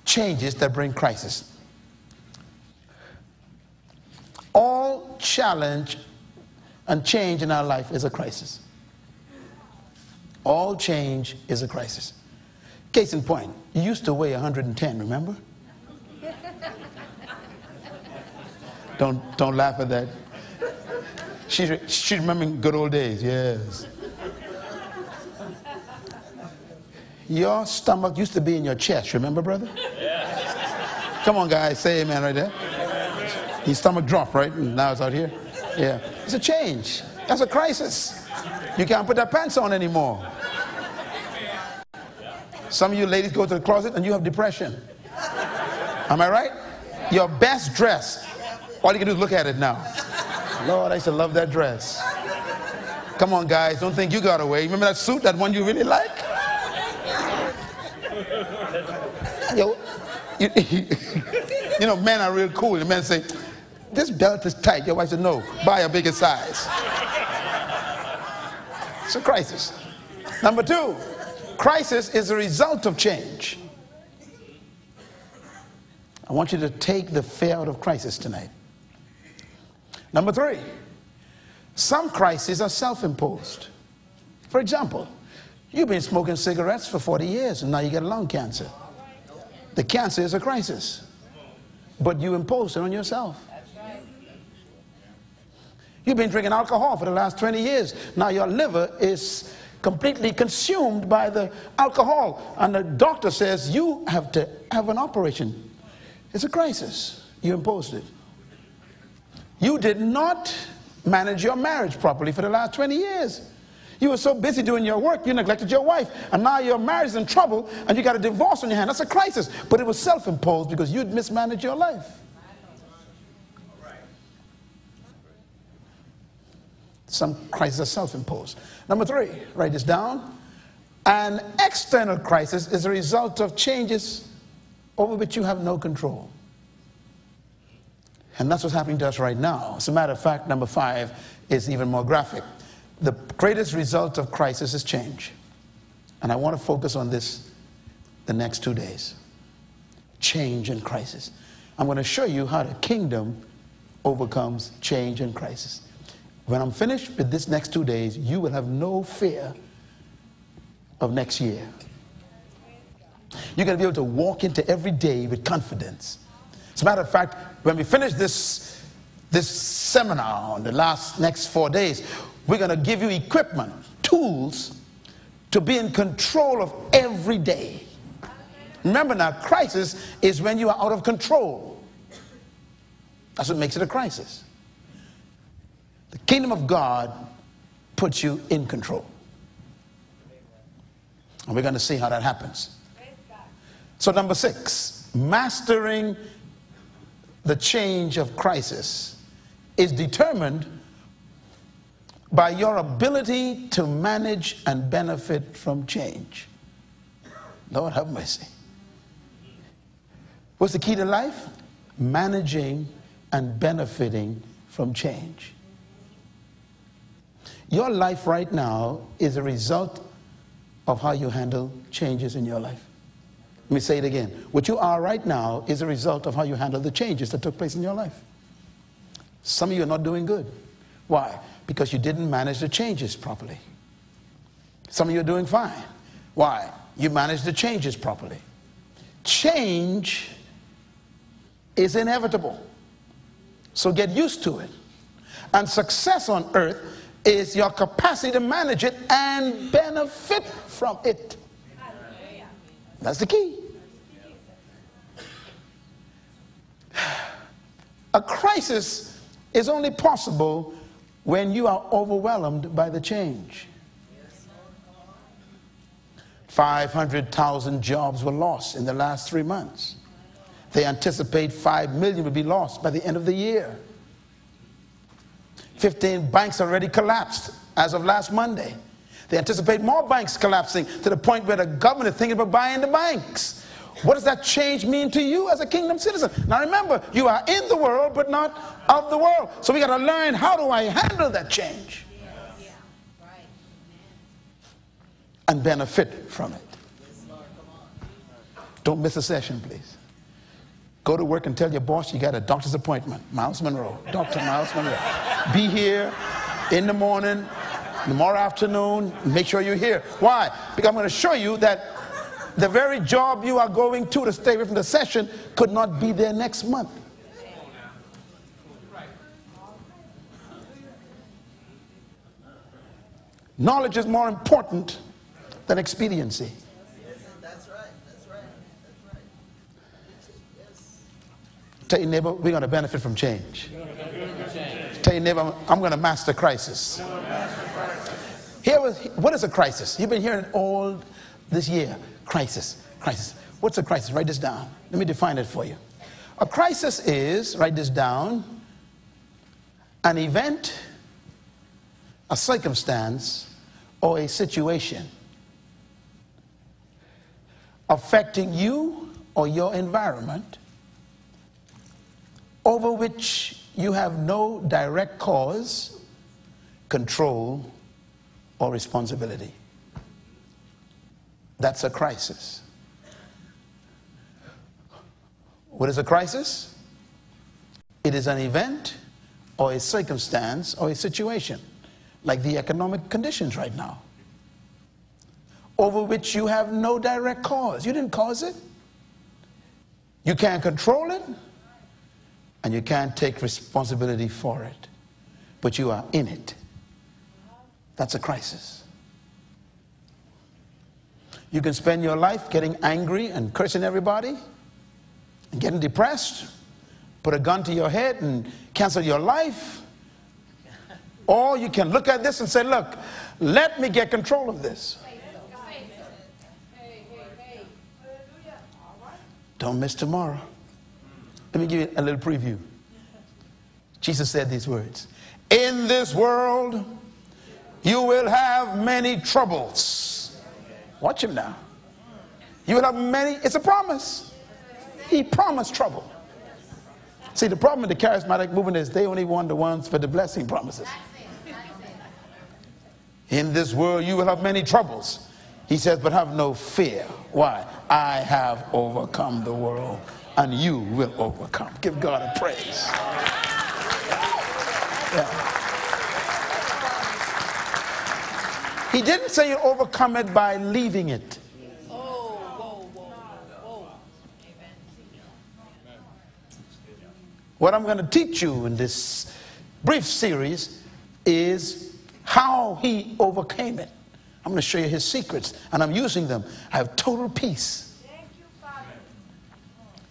changes that bring crisis. All challenge and change in our life is a crisis. All change is a crisis. Case in point, you used to weigh 110, remember? Don't, don't laugh at that. She's, she's remembering good old days, yes. Your stomach used to be in your chest, remember, brother? Yeah. Come on, guys, say amen right there. Your stomach dropped, right? And now it's out here. Yeah. It's a change. That's a crisis. You can't put that pants on anymore. Some of you ladies go to the closet and you have depression. Am I right? Your best dress. All you can do is look at it now. Lord, I used to love that dress. Come on, guys, don't think you got away. Remember that suit, that one you really like? Yo, you, you know, men are real cool. The men say, this belt is tight. Your wife said, no, buy a bigger size. It's a crisis. Number two, crisis is a result of change. I want you to take the fear out of crisis tonight. Number three, some crises are self imposed. For example, you've been smoking cigarettes for 40 years and now you get lung cancer. The cancer is a crisis, but you impose it on yourself. You've been drinking alcohol for the last 20 years. Now your liver is completely consumed by the alcohol. And the doctor says you have to have an operation. It's a crisis. You imposed it. You did not manage your marriage properly for the last 20 years. You were so busy doing your work, you neglected your wife, and now your marriage is in trouble, and you got a divorce on your hand. That's a crisis. But it was self imposed because you'd mismanaged your life. Some crises are self imposed. Number three, write this down. An external crisis is a result of changes over which you have no control. And that's what's happening to us right now. As a matter of fact, number five is even more graphic. The greatest result of crisis is change. And I want to focus on this the next two days change and crisis. I'm going to show you how the kingdom overcomes change and crisis. When I'm finished with this next two days, you will have no fear of next year. You're going to be able to walk into every day with confidence. As a matter of fact, when we finish this, this seminar on the last next four days, we're going to give you equipment, tools to be in control of every day. Remember now, crisis is when you are out of control. That's what makes it a crisis. The kingdom of God puts you in control. And we're going to see how that happens. So, number six, mastering the change of crisis is determined by your ability to manage and benefit from change. Lord have mercy. What's the key to life? Managing and benefiting from change. Your life right now is a result of how you handle changes in your life. Let me say it again. What you are right now is a result of how you handle the changes that took place in your life. Some of you are not doing good. Why? Because you didn't manage the changes properly. Some of you are doing fine. Why? You managed the changes properly. Change is inevitable. So get used to it. And success on earth is your capacity to manage it and benefit from it. That's the key. A crisis is only possible when you are overwhelmed by the change. 500,000 jobs were lost in the last three months. They anticipate 5 million will be lost by the end of the year. 15 banks already collapsed as of last Monday. They anticipate more banks collapsing to the point where the government is thinking about buying the banks. What does that change mean to you as a kingdom citizen? Now remember, you are in the world, but not of the world. So we got to learn how do I handle that change and benefit from it. Don't miss a session, please. Go to work and tell your boss you got a doctor's appointment. Myles Munroe, Dr. Myles Munroe. Be here in the morning, tomorrow afternoon. Make sure you're here. Why? Because I'm going to show you that The very job you are going to to stay away from the session could not be there next month. Knowledge is more important than expediency. That's right. That's right. That's right. Yes. Tell your neighbor, we're going to benefit from change. Tell your neighbor, I'm going to master crisis. Here was, what is a crisis? You've been hearing it all this year. Crisis, crisis. What's a crisis? Write this down. Let me define it for you. A crisis is, write this down, an event, a circumstance, or a situation affecting you or your environment over which you have no direct cause, control, or responsibility. That's a crisis. What is a crisis? It is an event or a circumstance or a situation, like the economic conditions right now, over which you have no direct cause. You didn't cause it, you can't control it, and you can't take responsibility for it, but you are in it. That's a crisis. You can spend your life getting angry and cursing everybody and getting depressed, put a gun to your head and cancel your life. Or you can look at this and say, Look, let me get control of this. Don't miss tomorrow. Let me give you a little preview. Jesus said these words In this world, you will have many troubles. Watch him now. You will have many, it's a promise. He promised trouble. See, the problem with the charismatic movement is they only want the ones for the blessing promises. In this world, you will have many troubles. He says, but have no fear. Why? I have overcome the world, and you will overcome. Give God a praise. Yeah. He didn't say you overcome it by leaving it. What I'm going to teach you in this brief series is how he overcame it. I'm going to show you his secrets, and I'm using them. I have total peace.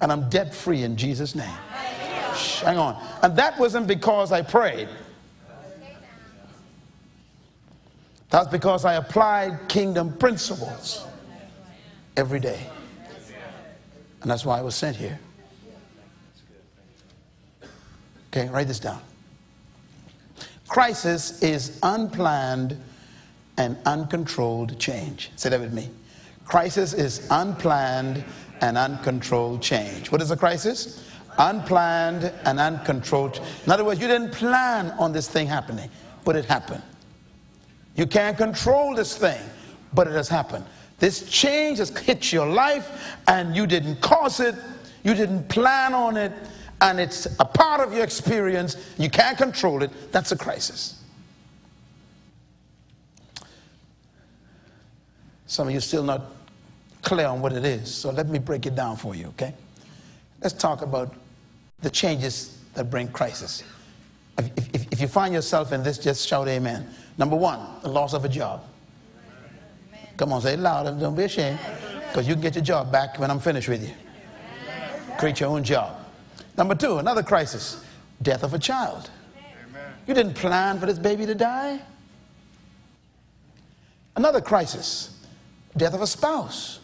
And I'm debt free in Jesus' name. Hang on. And that wasn't because I prayed. That's because I applied kingdom principles every day. And that's why I was sent here. Okay, write this down. Crisis is unplanned and uncontrolled change. Say that with me. Crisis is unplanned and uncontrolled change. What is a crisis? Unplanned and uncontrolled. In other words, you didn't plan on this thing happening, but it happened. You can't control this thing, but it has happened. This change has hit your life and you didn't cause it, you didn't plan on it, and it's a part of your experience. You can't control it. That's a crisis. Some of you still not clear on what it is, so let me break it down for you, okay? Let's talk about the changes that bring crisis. If, if, if you find yourself in this, just shout amen. Number one, the loss of a job. Amen. Come on, say it loud. And don't be ashamed. Because you can get your job back when I'm finished with you. Create your own job. Number two, another crisis death of a child. Amen. You didn't plan for this baby to die. Another crisis death of a spouse.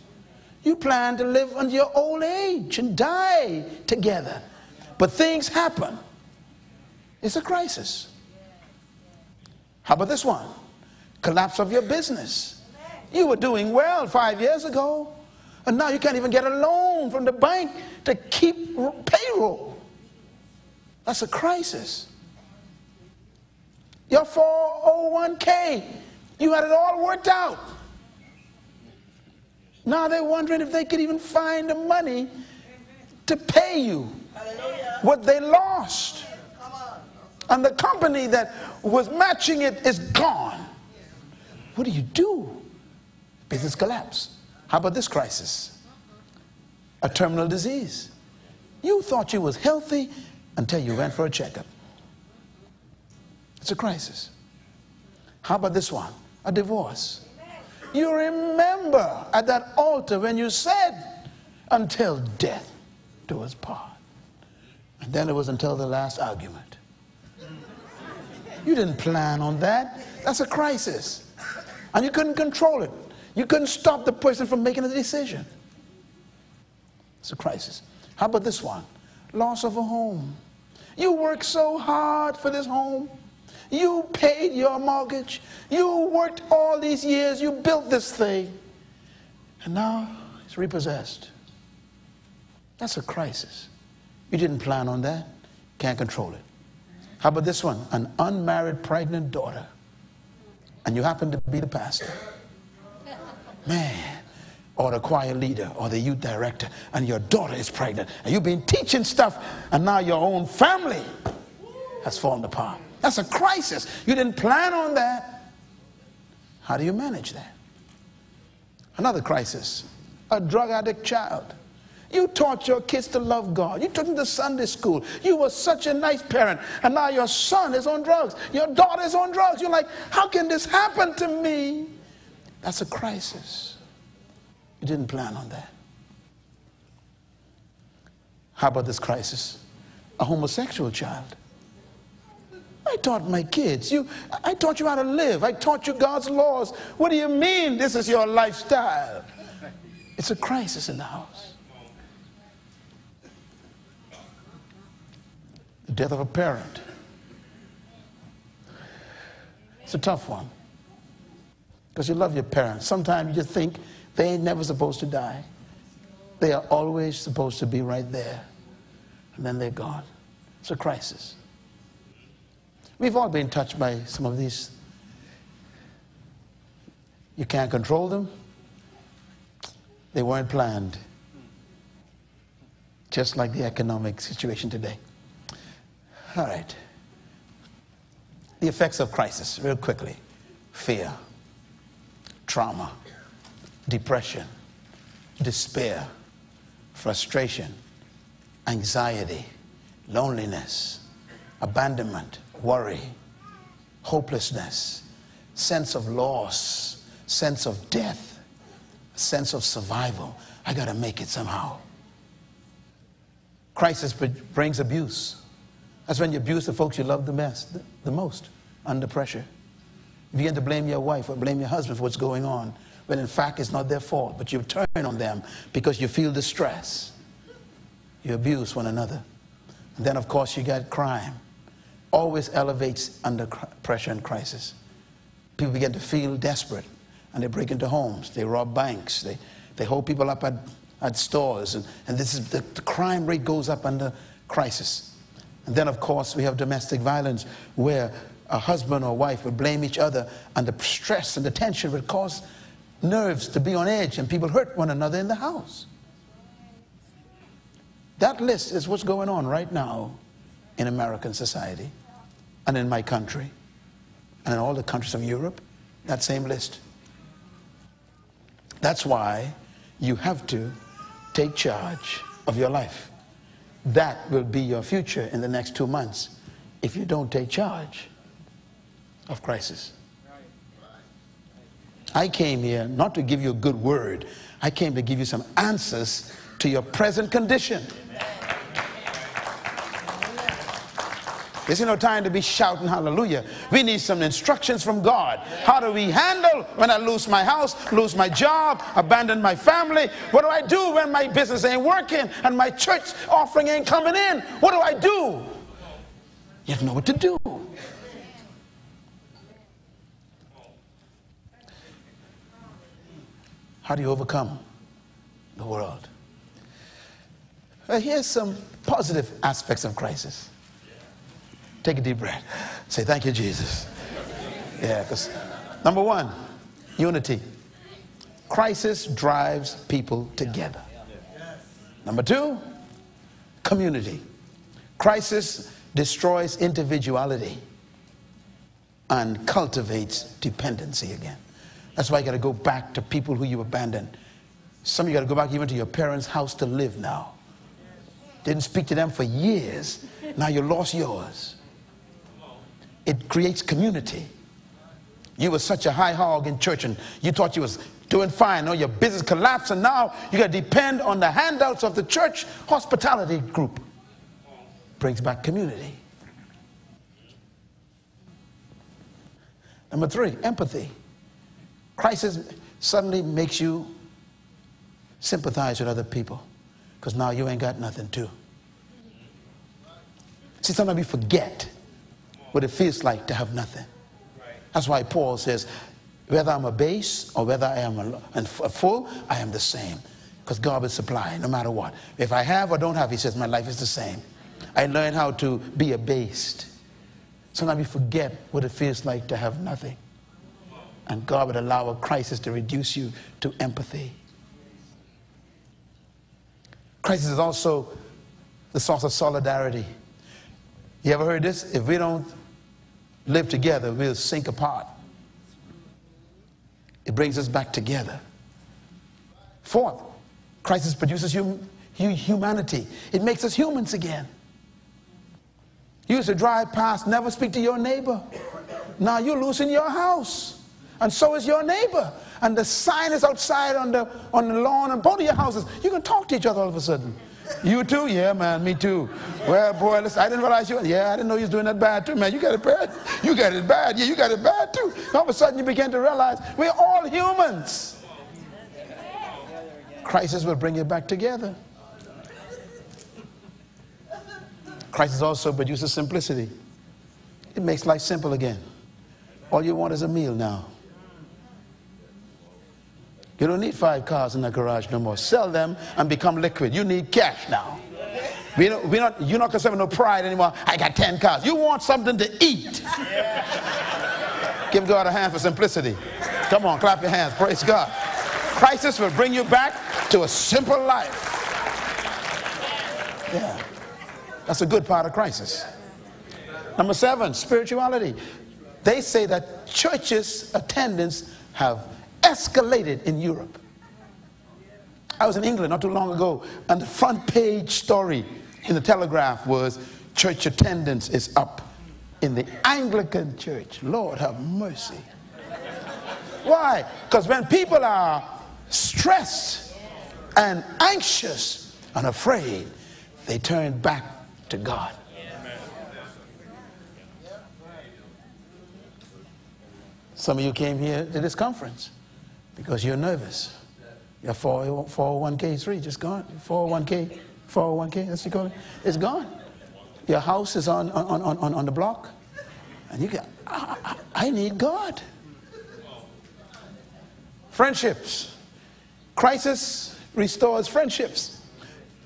You plan to live until your old age and die together. But things happen. It's a crisis. How about this one? Collapse of your business. You were doing well five years ago, and now you can't even get a loan from the bank to keep payroll. That's a crisis. Your 401k, you had it all worked out. Now they're wondering if they could even find the money to pay you what they lost. And the company that was matching it is gone. What do you do? Business collapse. How about this crisis? A terminal disease. You thought you was healthy until you went for a checkup. It's a crisis. How about this one? A divorce. You remember at that altar when you said, until death do us part. And then it was until the last argument. You didn't plan on that. That's a crisis. And you couldn't control it. You couldn't stop the person from making a decision. It's a crisis. How about this one? Loss of a home. You worked so hard for this home. You paid your mortgage. You worked all these years. You built this thing. And now it's repossessed. That's a crisis. You didn't plan on that. Can't control it. How about this one? An unmarried pregnant daughter. And you happen to be the pastor. Man, or the choir leader or the youth director, and your daughter is pregnant, and you've been teaching stuff, and now your own family has fallen apart. That's a crisis. You didn't plan on that. How do you manage that? Another crisis a drug addict child. You taught your kids to love God. You took them to Sunday school. You were such a nice parent. And now your son is on drugs. Your daughter is on drugs. You're like, how can this happen to me? That's a crisis. You didn't plan on that. How about this crisis? A homosexual child. I taught my kids. You, I taught you how to live. I taught you God's laws. What do you mean this is your lifestyle? It's a crisis in the house. Death of a parent. It's a tough one. Because you love your parents. Sometimes you just think they ain't never supposed to die. They are always supposed to be right there. And then they're gone. It's a crisis. We've all been touched by some of these. You can't control them. They weren't planned. Just like the economic situation today. All right. The effects of crisis, real quickly fear, trauma, depression, despair, frustration, anxiety, loneliness, abandonment, worry, hopelessness, sense of loss, sense of death, sense of survival. I got to make it somehow. Crisis brings abuse. That's when you abuse the folks you love the best, the most, under pressure. You begin to blame your wife or blame your husband for what's going on, when in fact it's not their fault, but you turn on them because you feel distress. You abuse one another. And then, of course, you got crime always elevates under pressure and crisis. People begin to feel desperate and they break into homes, they rob banks, they, they hold people up at, at stores, and, and this is the, the crime rate goes up under crisis. And then, of course, we have domestic violence where a husband or wife would blame each other, and the stress and the tension would cause nerves to be on edge, and people hurt one another in the house. That list is what's going on right now in American society and in my country and in all the countries of Europe, that same list. That's why you have to take charge of your life. That will be your future in the next two months if you don't take charge of crisis. I came here not to give you a good word, I came to give you some answers to your present condition. There's no time to be shouting hallelujah. We need some instructions from God. How do we handle when I lose my house, lose my job, abandon my family? What do I do when my business ain't working and my church offering ain't coming in? What do I do? You have to know what to do. How do you overcome the world? Well, here's some positive aspects of crisis. Take a deep breath. Say, Thank you, Jesus. Yeah, because number one, unity. Crisis drives people together. Number two, community. Crisis destroys individuality and cultivates dependency again. That's why you got to go back to people who you abandoned. Some of you got to go back even to your parents' house to live now. Didn't speak to them for years. Now you lost yours. It creates community. You were such a high hog in church and you thought you was doing fine. No, your business collapsed and now you got to depend on the handouts of the church hospitality group. Brings back community. Number three, empathy. Crisis suddenly makes you sympathize with other people because now you ain't got nothing to. See, sometimes we forget what it feels like to have nothing. That's why Paul says, whether I'm a base or whether I am a, a full, I am the same. Because God will supply no matter what. If I have or don't have, he says, my life is the same. I learned how to be abased. Sometimes we forget what it feels like to have nothing. And God would allow a crisis to reduce you to empathy. Crisis is also the source of solidarity. You ever heard this? If we don't live together, we'll sink apart. It brings us back together. Fourth, crisis produces hum, humanity. It makes us humans again. You used to drive past, never speak to your neighbor. Now you're losing your house. And so is your neighbor. And the sign is outside on the, on the lawn of both of your houses. You can talk to each other all of a sudden. You too? Yeah, man, me too. Well, boy, listen, I didn't realize you. Yeah, I didn't know you was doing that bad too, man. You got it bad. You got it bad. Yeah, you got it bad too. All of a sudden, you begin to realize we're all humans. Crisis will bring you back together. Crisis also produces simplicity. It makes life simple again. All you want is a meal now. You don't need five cars in the garage no more. Sell them and become liquid. You need cash now. We don't, we not, you're not concerned with no pride anymore. I got 10 cars. You want something to eat. Give God a hand for simplicity. Come on, clap your hands. Praise God. Crisis will bring you back to a simple life. Yeah. That's a good part of crisis. Number seven, spirituality. They say that churches' attendance have escalated in Europe. I was in England not too long ago, and the front page story in the Telegraph was church attendance is up in the Anglican church. Lord have mercy. Why? Because when people are stressed and anxious and afraid, they turn back to God. Some of you came here to this conference because you're nervous. Your 401k is free, just gone. 401k, 401k, that's what you call it. It's gone. Your house is on, on, on, on on the block. And you get, I, I need God. Friendships. Crisis restores friendships.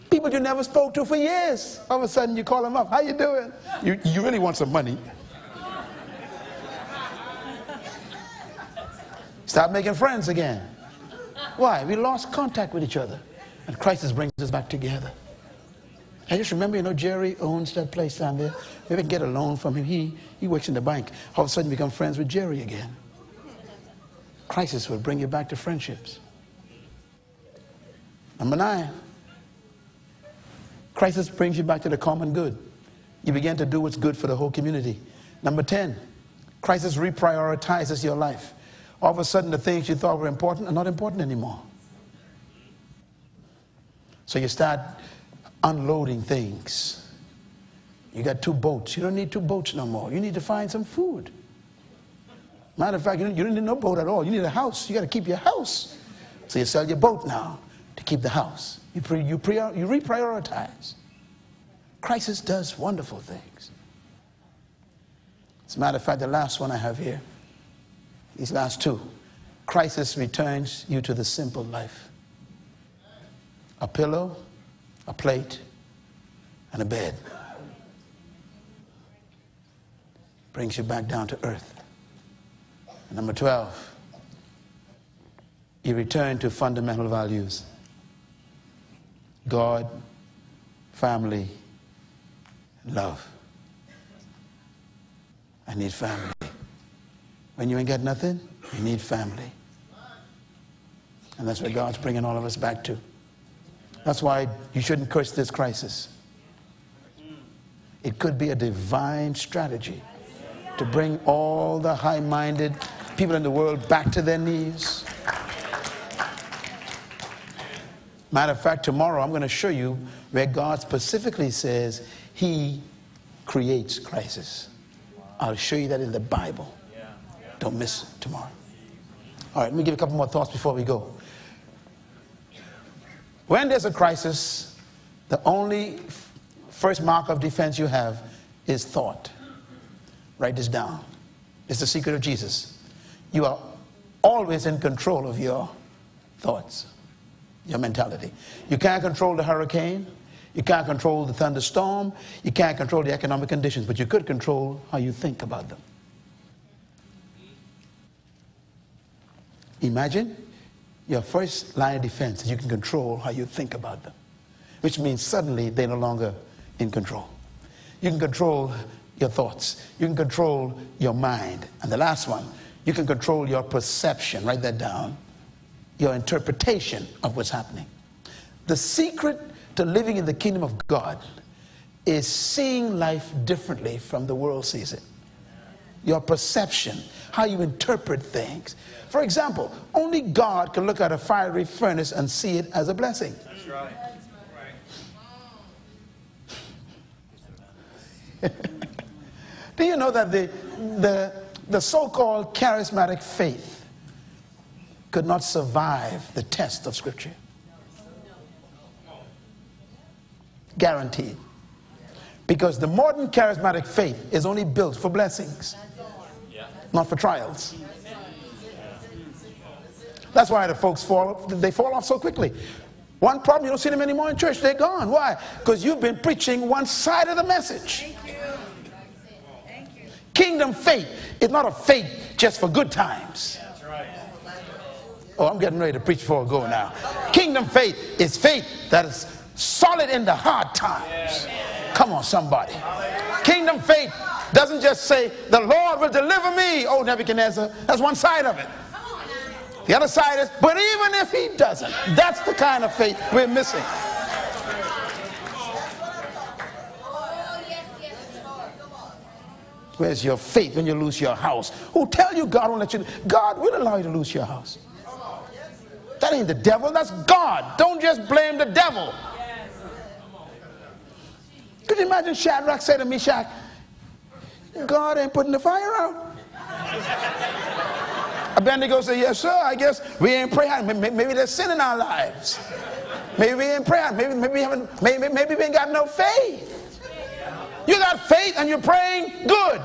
People you never spoke to for years. All of a sudden you call them up. How you doing? You, you really want some money. Start making friends again. Why? We lost contact with each other. And crisis brings us back together. I just remember, you know, Jerry owns that place down there. Maybe can get a loan from him. He, he works in the bank. All of a sudden, become friends with Jerry again. Crisis will bring you back to friendships. Number nine, crisis brings you back to the common good. You begin to do what's good for the whole community. Number 10, crisis reprioritizes your life all of a sudden the things you thought were important are not important anymore. So you start unloading things. You got two boats. You don't need two boats no more. You need to find some food. Matter of fact, you don't need no boat at all. You need a house. You got to keep your house. So you sell your boat now to keep the house. You, pre, you, pre, you reprioritize. Crisis does wonderful things. As a matter of fact, the last one I have here these last two. Crisis returns you to the simple life a pillow, a plate, and a bed. Brings you back down to earth. And number 12, you return to fundamental values God, family, love. I need family. When you ain't got nothing, you need family. And that's where God's bringing all of us back to. That's why you shouldn't curse this crisis. It could be a divine strategy to bring all the high minded people in the world back to their knees. Matter of fact, tomorrow I'm going to show you where God specifically says He creates crisis. I'll show you that in the Bible. Don't miss tomorrow. All right, let me give a couple more thoughts before we go. When there's a crisis, the only first mark of defense you have is thought. Write this down. It's the secret of Jesus. You are always in control of your thoughts, your mentality. You can't control the hurricane. You can't control the thunderstorm. You can't control the economic conditions, but you could control how you think about them. Imagine your first line of defense is you can control how you think about them, which means suddenly they're no longer in control. You can control your thoughts, you can control your mind. And the last one, you can control your perception. Write that down. Your interpretation of what's happening. The secret to living in the kingdom of God is seeing life differently from the world sees it. Your perception, how you interpret things. For example, only God can look at a fiery furnace and see it as a blessing. That's right. Do you know that the, the, the so called charismatic faith could not survive the test of Scripture? Guaranteed. Because the modern charismatic faith is only built for blessings, not for trials. That's why the folks fall, they fall off so quickly. One problem, you don't see them anymore in church. They're gone. Why? Because you've been preaching one side of the message. Kingdom faith is not a faith just for good times. Oh, I'm getting ready to preach before I go now. Kingdom faith is faith that is solid in the hard times. Come on, somebody. Kingdom faith doesn't just say, the Lord will deliver me, oh Nebuchadnezzar. That's one side of it. The other side is, but even if he doesn't, that's the kind of faith we're missing. Where's your faith when you lose your house? Who tell you God won't let you? God will allow you to lose your house. That ain't the devil, that's God. Don't just blame the devil. Could you imagine Shadrach say to Meshach, God ain't putting the fire out? Abednego said, Yes, sir. I guess we ain't praying. Maybe, maybe there's sin in our lives. Maybe we ain't praying. Maybe, maybe, we haven't, maybe, maybe we ain't got no faith. You got faith and you're praying, good.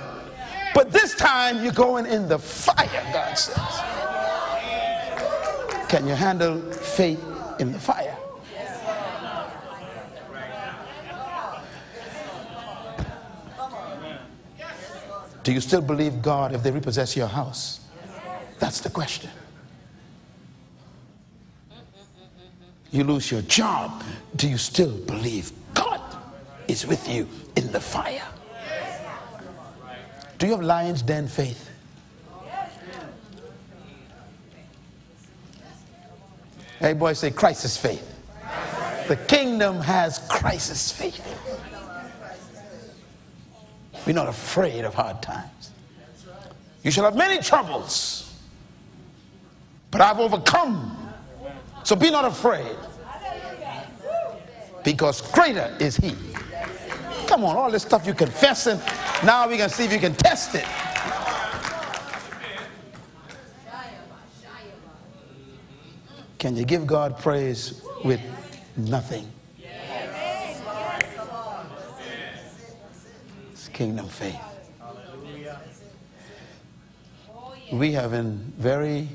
But this time you're going in the fire, God says. Can you handle faith in the fire? Do you still believe God if they repossess your house? That's the question. You lose your job. Do you still believe God is with you in the fire? Do you have lion's den faith? Hey, boy, say crisis faith. The kingdom has crisis faith. We're not afraid of hard times. You shall have many troubles, but I've overcome. So be not afraid, because greater is He. Come on, all this stuff you confessing. Now we can see if you can test it. Can you give God praise with nothing? Kingdom faith. We have, in very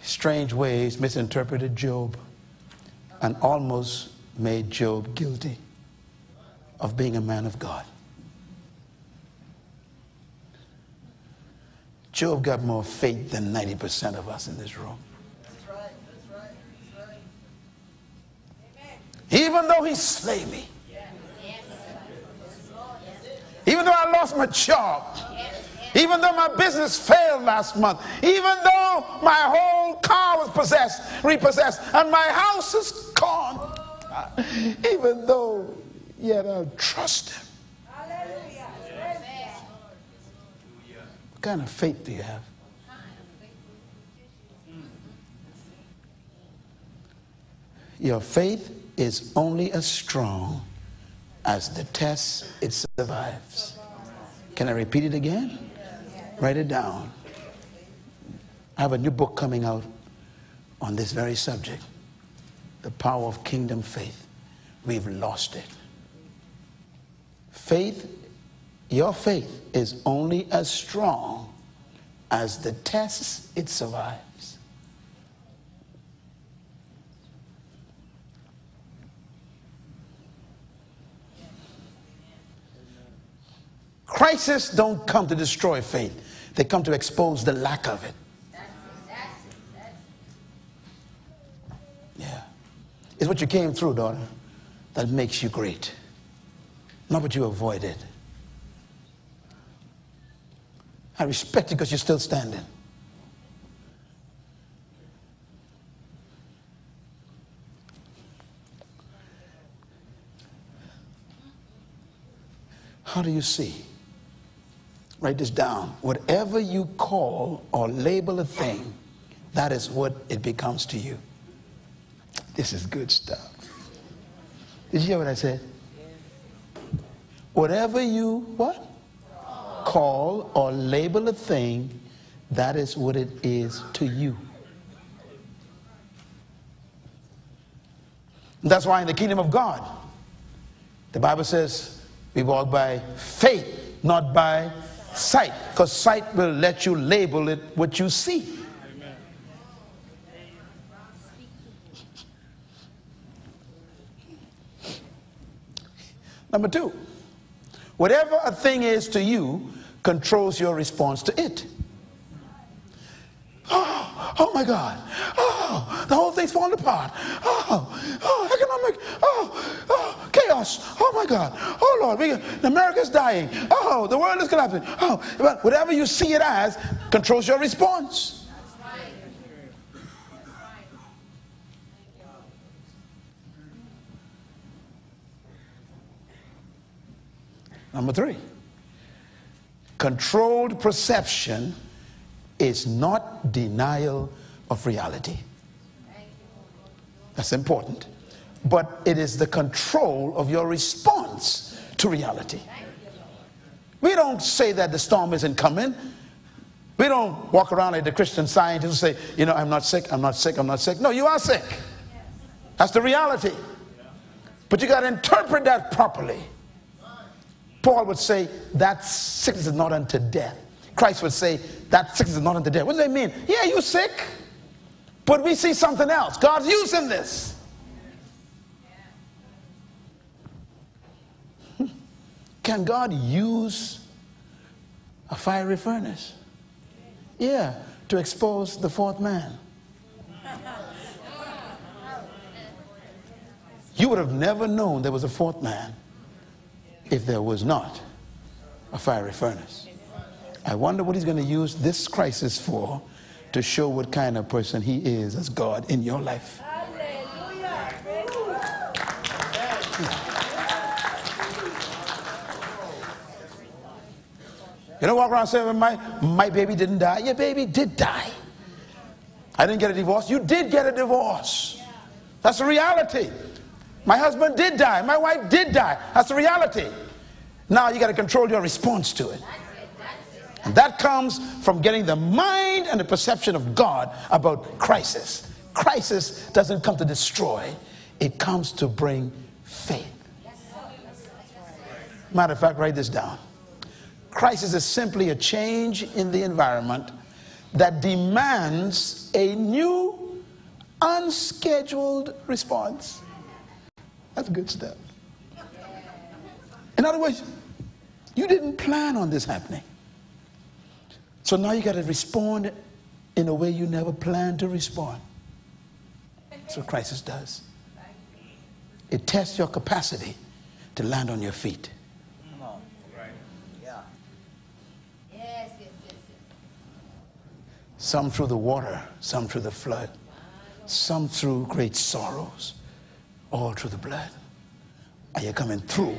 strange ways, misinterpreted Job and almost made Job guilty of being a man of God. Job got more faith than 90% of us in this room. Even though he slay me. Even though I lost my job. Even though my business failed last month. Even though my whole car was possessed, repossessed, and my house is gone. Even though yet I trust him. What kind of faith do you have? Your faith is only as strong as the test it survives. Can I repeat it again? Write it down. I have a new book coming out on this very subject the power of kingdom faith. We've lost it. Faith, your faith is only as strong as the tests it survives. Crises don't come to destroy faith, they come to expose the lack of it. Yeah. It's what you came through, daughter, that makes you great, not what you avoided. I respect you because you're still standing. How do you see? Write this down. Whatever you call or label a thing, that is what it becomes to you. This is good stuff. Did you hear what I said? Whatever you what? Call or label a thing, that is what it is to you. That's why in the kingdom of God, the Bible says we walk by faith, not by sight, because sight will let you label it what you see. Number two, whatever a thing is to you controls your response to it. Oh, oh my God. Oh, the whole thing's falling apart. Oh, oh economic. Oh, oh, chaos. Oh my God. Oh Lord, we, America's dying. Oh, the world is collapsing. Oh, but whatever you see it as controls your response. Number three, controlled perception is not denial of reality. That's important. But it is the control of your response to reality. We don't say that the storm isn't coming. We don't walk around like the Christian scientists and say, you know, I'm not sick, I'm not sick, I'm not sick. No, you are sick. That's the reality. But you got to interpret that properly. Paul would say, that sickness is not unto death. Christ would say, that sickness is not unto death. What does that mean? Yeah, you're sick, but we see something else. God's using this. Can God use a fiery furnace? Yeah, to expose the fourth man. You would have never known there was a fourth man if there was not a fiery furnace. I wonder what he's going to use this crisis for to show what kind of person he is as God in your life. You don't walk around saying, my, my baby didn't die. Your baby did die. I didn't get a divorce. You did get a divorce. That's the reality. My husband did die. My wife did die. That's the reality. Now you got to control your response to it. That comes from getting the mind and the perception of God about crisis. Crisis doesn't come to destroy, it comes to bring faith. Matter of fact, write this down. Crisis is simply a change in the environment that demands a new, unscheduled response. That's good stuff. In other words, you didn't plan on this happening. So now you got to respond in a way you never planned to respond. That's what crisis does. It tests your capacity to land on your feet. Some through the water, some through the flood. some through great sorrows, all through the blood. Are you coming through?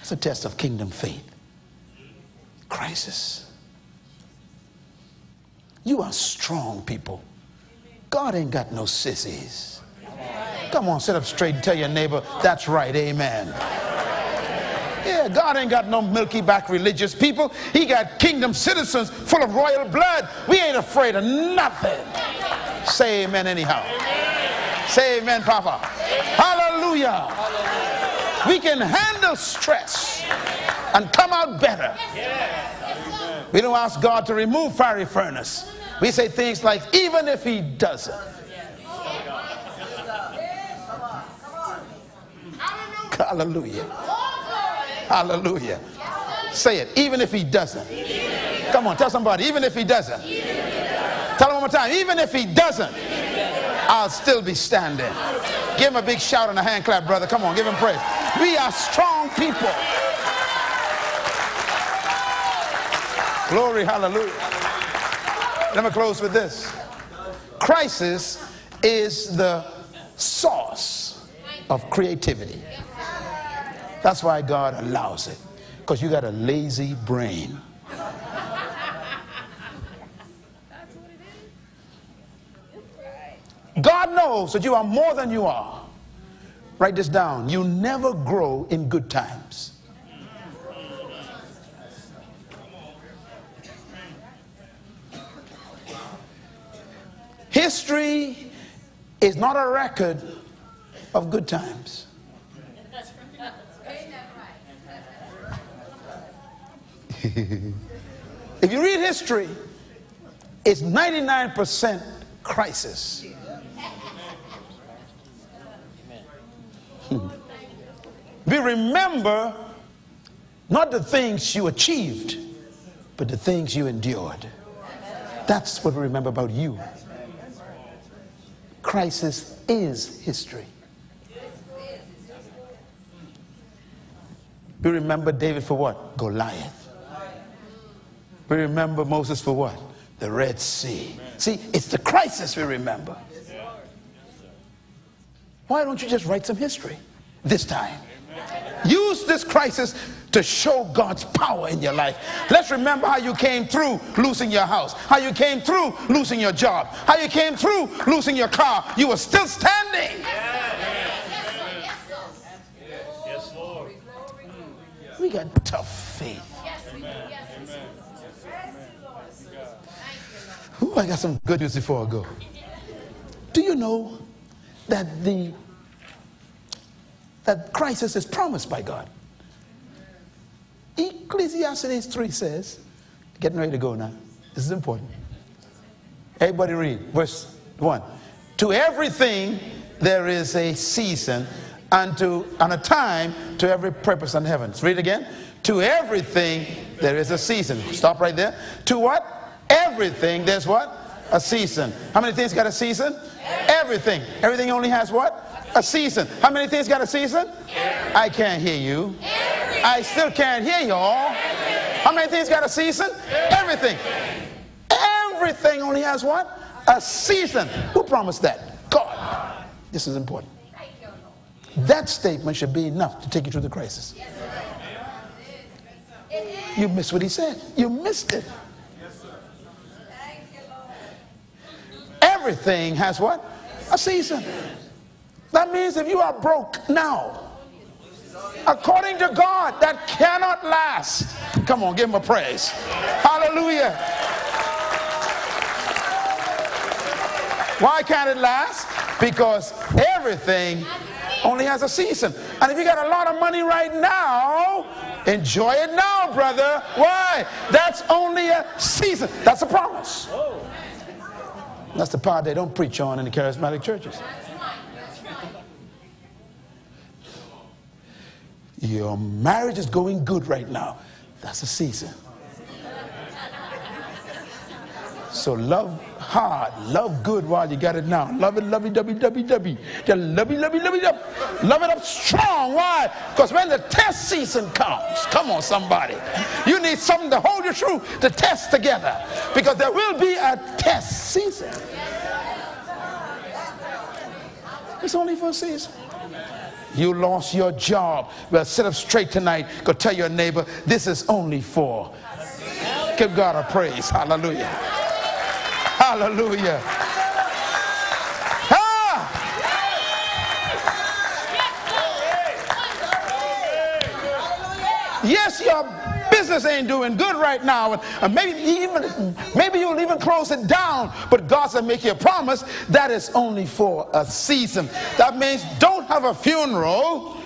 It's a test of kingdom faith. Crisis. You are strong people. God ain't got no sissies. Come on, sit up straight and tell your neighbor, that's right, amen. Yeah, God ain't got no milky back religious people. He got kingdom citizens full of royal blood. We ain't afraid of nothing. Say amen anyhow. Say amen, Papa. Hallelujah. We can handle stress and come out better. We don't ask God to remove fiery furnace. We say things like, even if he doesn't. Hallelujah. Hallelujah. Say it, even if he doesn't. Come on, tell somebody, even if he doesn't. Tell him one more time, even if he doesn't, I'll still be standing. Give him a big shout and a hand clap, brother. Come on, give him praise. We are strong people. Glory, hallelujah. Let me close with this. Crisis is the source of creativity. That's why God allows it. Because you got a lazy brain. God knows that you are more than you are. Write this down. You never grow in good times. History is not a record of good times. if you read history, it's 99% crisis. Hmm. we remember not the things you achieved, but the things you endured. That's what we remember about you. Crisis is history. We remember David for what? Goliath. We remember Moses for what? The Red Sea. See, it's the crisis we remember. Why don't you just write some history this time? Use this crisis to show God's power in your life. Let's remember how you came through losing your house, how you came through losing your job, how you came through losing your car. You were still standing. Yes. Yes, Lord. We got tough faith. Ooh, I got some good news before I go. Do you know that the that crisis is promised by God? Ecclesiastes 3 says, getting ready to go now. This is important. Everybody read verse 1. To everything there is a season and to and a time to every purpose in heavens. Read again. To everything there is a season. Stop right there. To what? Everything, there's what? A season. How many things got a season? Everything. Everything only has what? A season. How many things got a season? I can't hear you. I still can't hear y'all. How many things got a season? Everything. Everything only has what? A season. Who promised that? God. This is important. That statement should be enough to take you through the crisis. You missed what he said. You missed it. Everything has what? A season. That means if you are broke now, according to God, that cannot last. Come on, give him a praise. Hallelujah. Why can't it last? Because everything only has a season. And if you got a lot of money right now, enjoy it now, brother. Why? That's only a season. That's a promise. That's the part they don't preach on in the charismatic churches. Your marriage is going good right now. That's a season. So love hard, love good while you got it now. Love it, lovey, dovey, dovey, dovey. Just lovey, lovey, lovey, dovey. Love it up strong. Why? Because when the test season comes, come on, somebody, you need something to hold you through to test together. Because there will be a test season. It's only for a season. You lost your job. Well, sit up straight tonight. Go tell your neighbor, this is only for. Give God a praise. Hallelujah. Hallelujah. Ah! Yes, your business ain't doing good right now, and maybe even maybe you'll even close it down. But God said, make you a promise that is only for a season. That means don't have a funeral.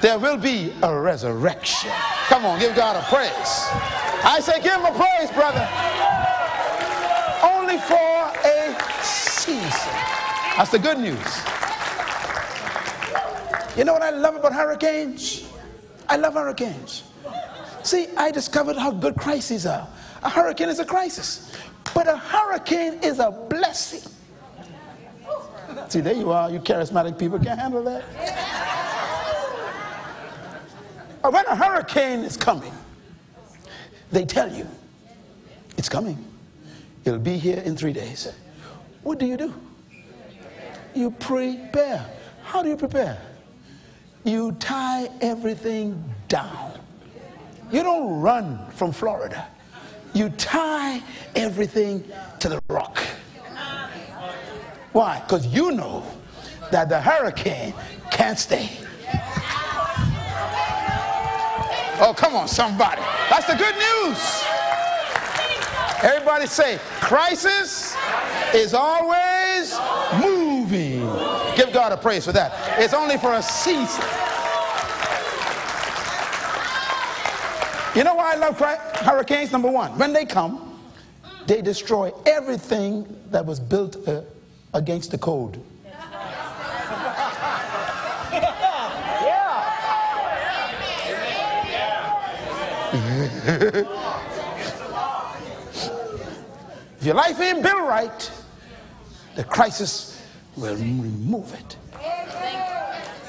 There will be a resurrection. Come on, give God a praise. I say, give him a praise, brother. Only for a season. That's the good news. You know what I love about hurricanes? I love hurricanes. See, I discovered how good crises are. A hurricane is a crisis, but a hurricane is a blessing. See, there you are. You charismatic people can't handle that. When a hurricane is coming, they tell you it's coming. It'll be here in three days. What do you do? You prepare. How do you prepare? You tie everything down. You don't run from Florida. You tie everything to the rock. Why? Because you know that the hurricane can't stay. Oh, come on, somebody. That's the good news. Everybody say, crisis is always moving. Give God a praise for that. It's only for a season. You know why I love hurricanes? Number one, when they come, they destroy everything that was built uh, against the code. If your life ain't built right, the crisis will remove it.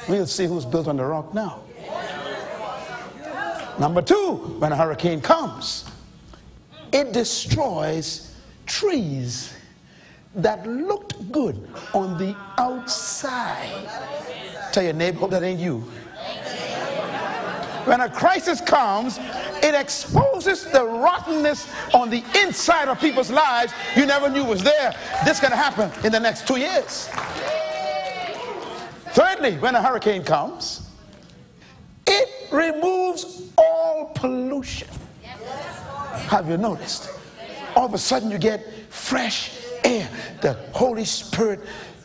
We'll see who's built on the rock now. Number two, when a hurricane comes, it destroys trees that looked good on the outside. Tell your neighbor, that ain't you. When a crisis comes, it exposes the rottenness on the inside of people's lives you never knew was there. This can happen in the next two years. Thirdly, when a hurricane comes, it removes all pollution. Have you noticed? All of a sudden, you get fresh air. The Holy Spirit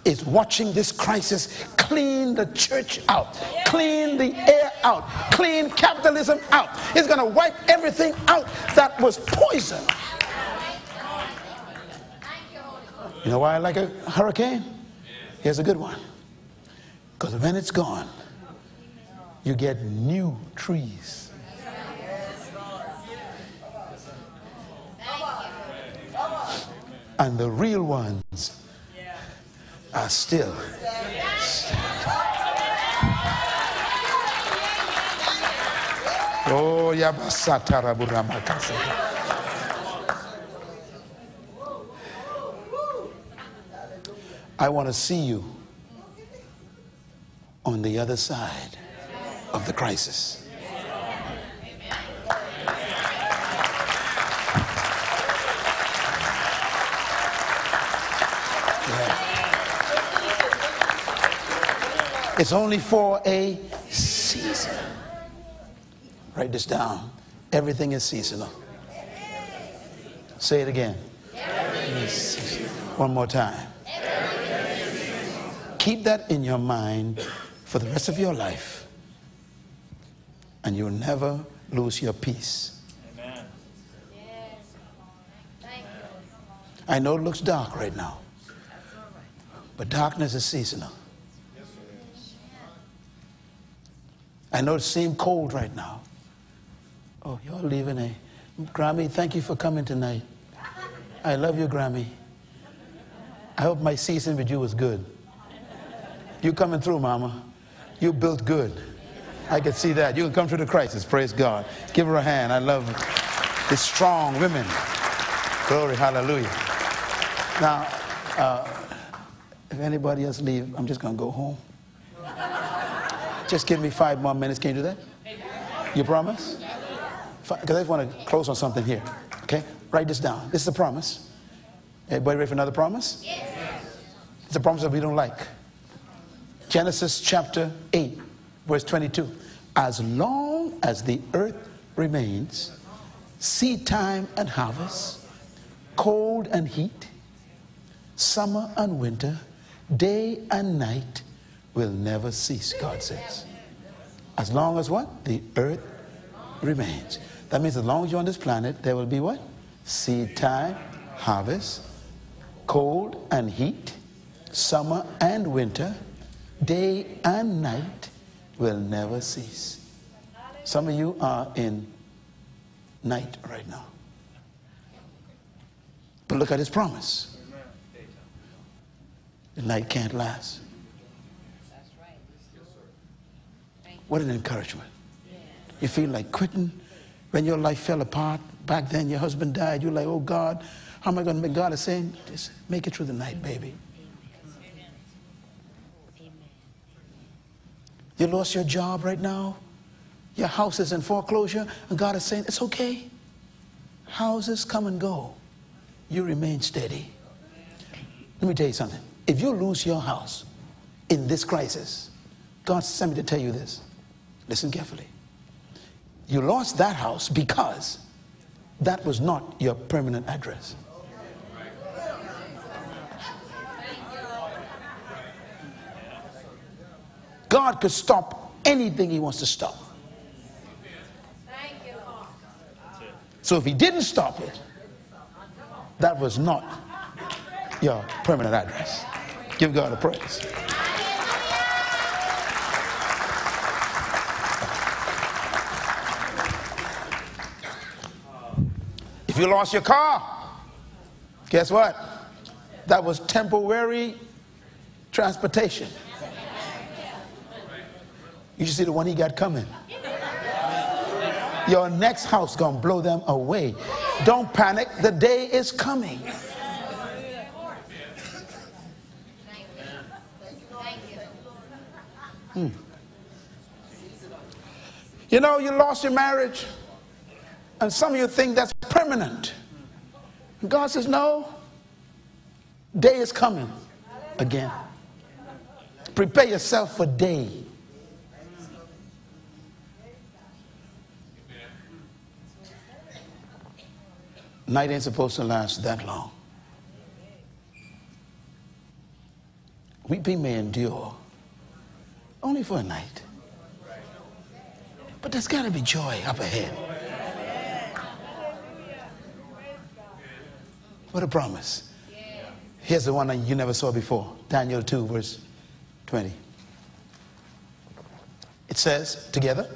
is watching this crisis clean the church out, clean the air out, clean capitalism out. It's going to wipe everything out that was poison. You know why I like a hurricane? Here's a good one. Because when it's gone, you get new trees. And the real ones are still. Oh, Yabasatara Buramakasa. I want to see you on the other side of the crisis. It's only for a season. Write this down. Everything is seasonal. Say it again. One more time. Keep that in your mind for the rest of your life, and you'll never lose your peace. Amen. I know it looks dark right now, but darkness is seasonal. I know it seems cold right now. Oh, you're leaving a Grammy, thank you for coming tonight. I love you, Grammy. I hope my season with you was good. You coming through, Mama. You built good. I can see that. You can come through the crisis. Praise God. Give her a hand. I love the strong women. Glory, hallelujah. Now, uh, if anybody else leave, I'm just going to go home. Just give me five more minutes. Can you do that? You promise? Because I just want to close on something here. Okay? Write this down. This is a promise. Everybody ready for another promise? Yes. It's a promise that we don't like. Genesis chapter 8, verse 22. As long as the earth remains, seed time and harvest, cold and heat, summer and winter, day and night will never cease, God says. As long as what? The earth remains. That means as long as you're on this planet, there will be what? Seed time, harvest, cold and heat, summer and winter, day and night will never cease. Some of you are in night right now. But look at his promise. The night can't last. What an encouragement. You feel like quitting when your life fell apart. Back then, your husband died. You're like, oh God, how am I going to make God is saying, just make it through the night, baby. You lost your job right now. Your house is in foreclosure, and God is saying, it's okay. Houses come and go. You remain steady. Let me tell you something. If you lose your house in this crisis, God sent me to tell you this. Listen carefully. You lost that house because that was not your permanent address. God could stop anything he wants to stop. So if he didn't stop it, that was not your permanent address. Give God a praise. If you lost your car, guess what? That was temporary transportation. You should see the one he got coming. Your next house gonna blow them away. Don't panic. The day is coming. Hmm. You know, you lost your marriage, and some of you think that's permanent. God says, No, day is coming again. Prepare yourself for day. Night ain't supposed to last that long. Weeping may endure only for a night. But there's got to be joy up ahead. What a promise. Here's the one that you never saw before Daniel 2, verse 20. It says, together,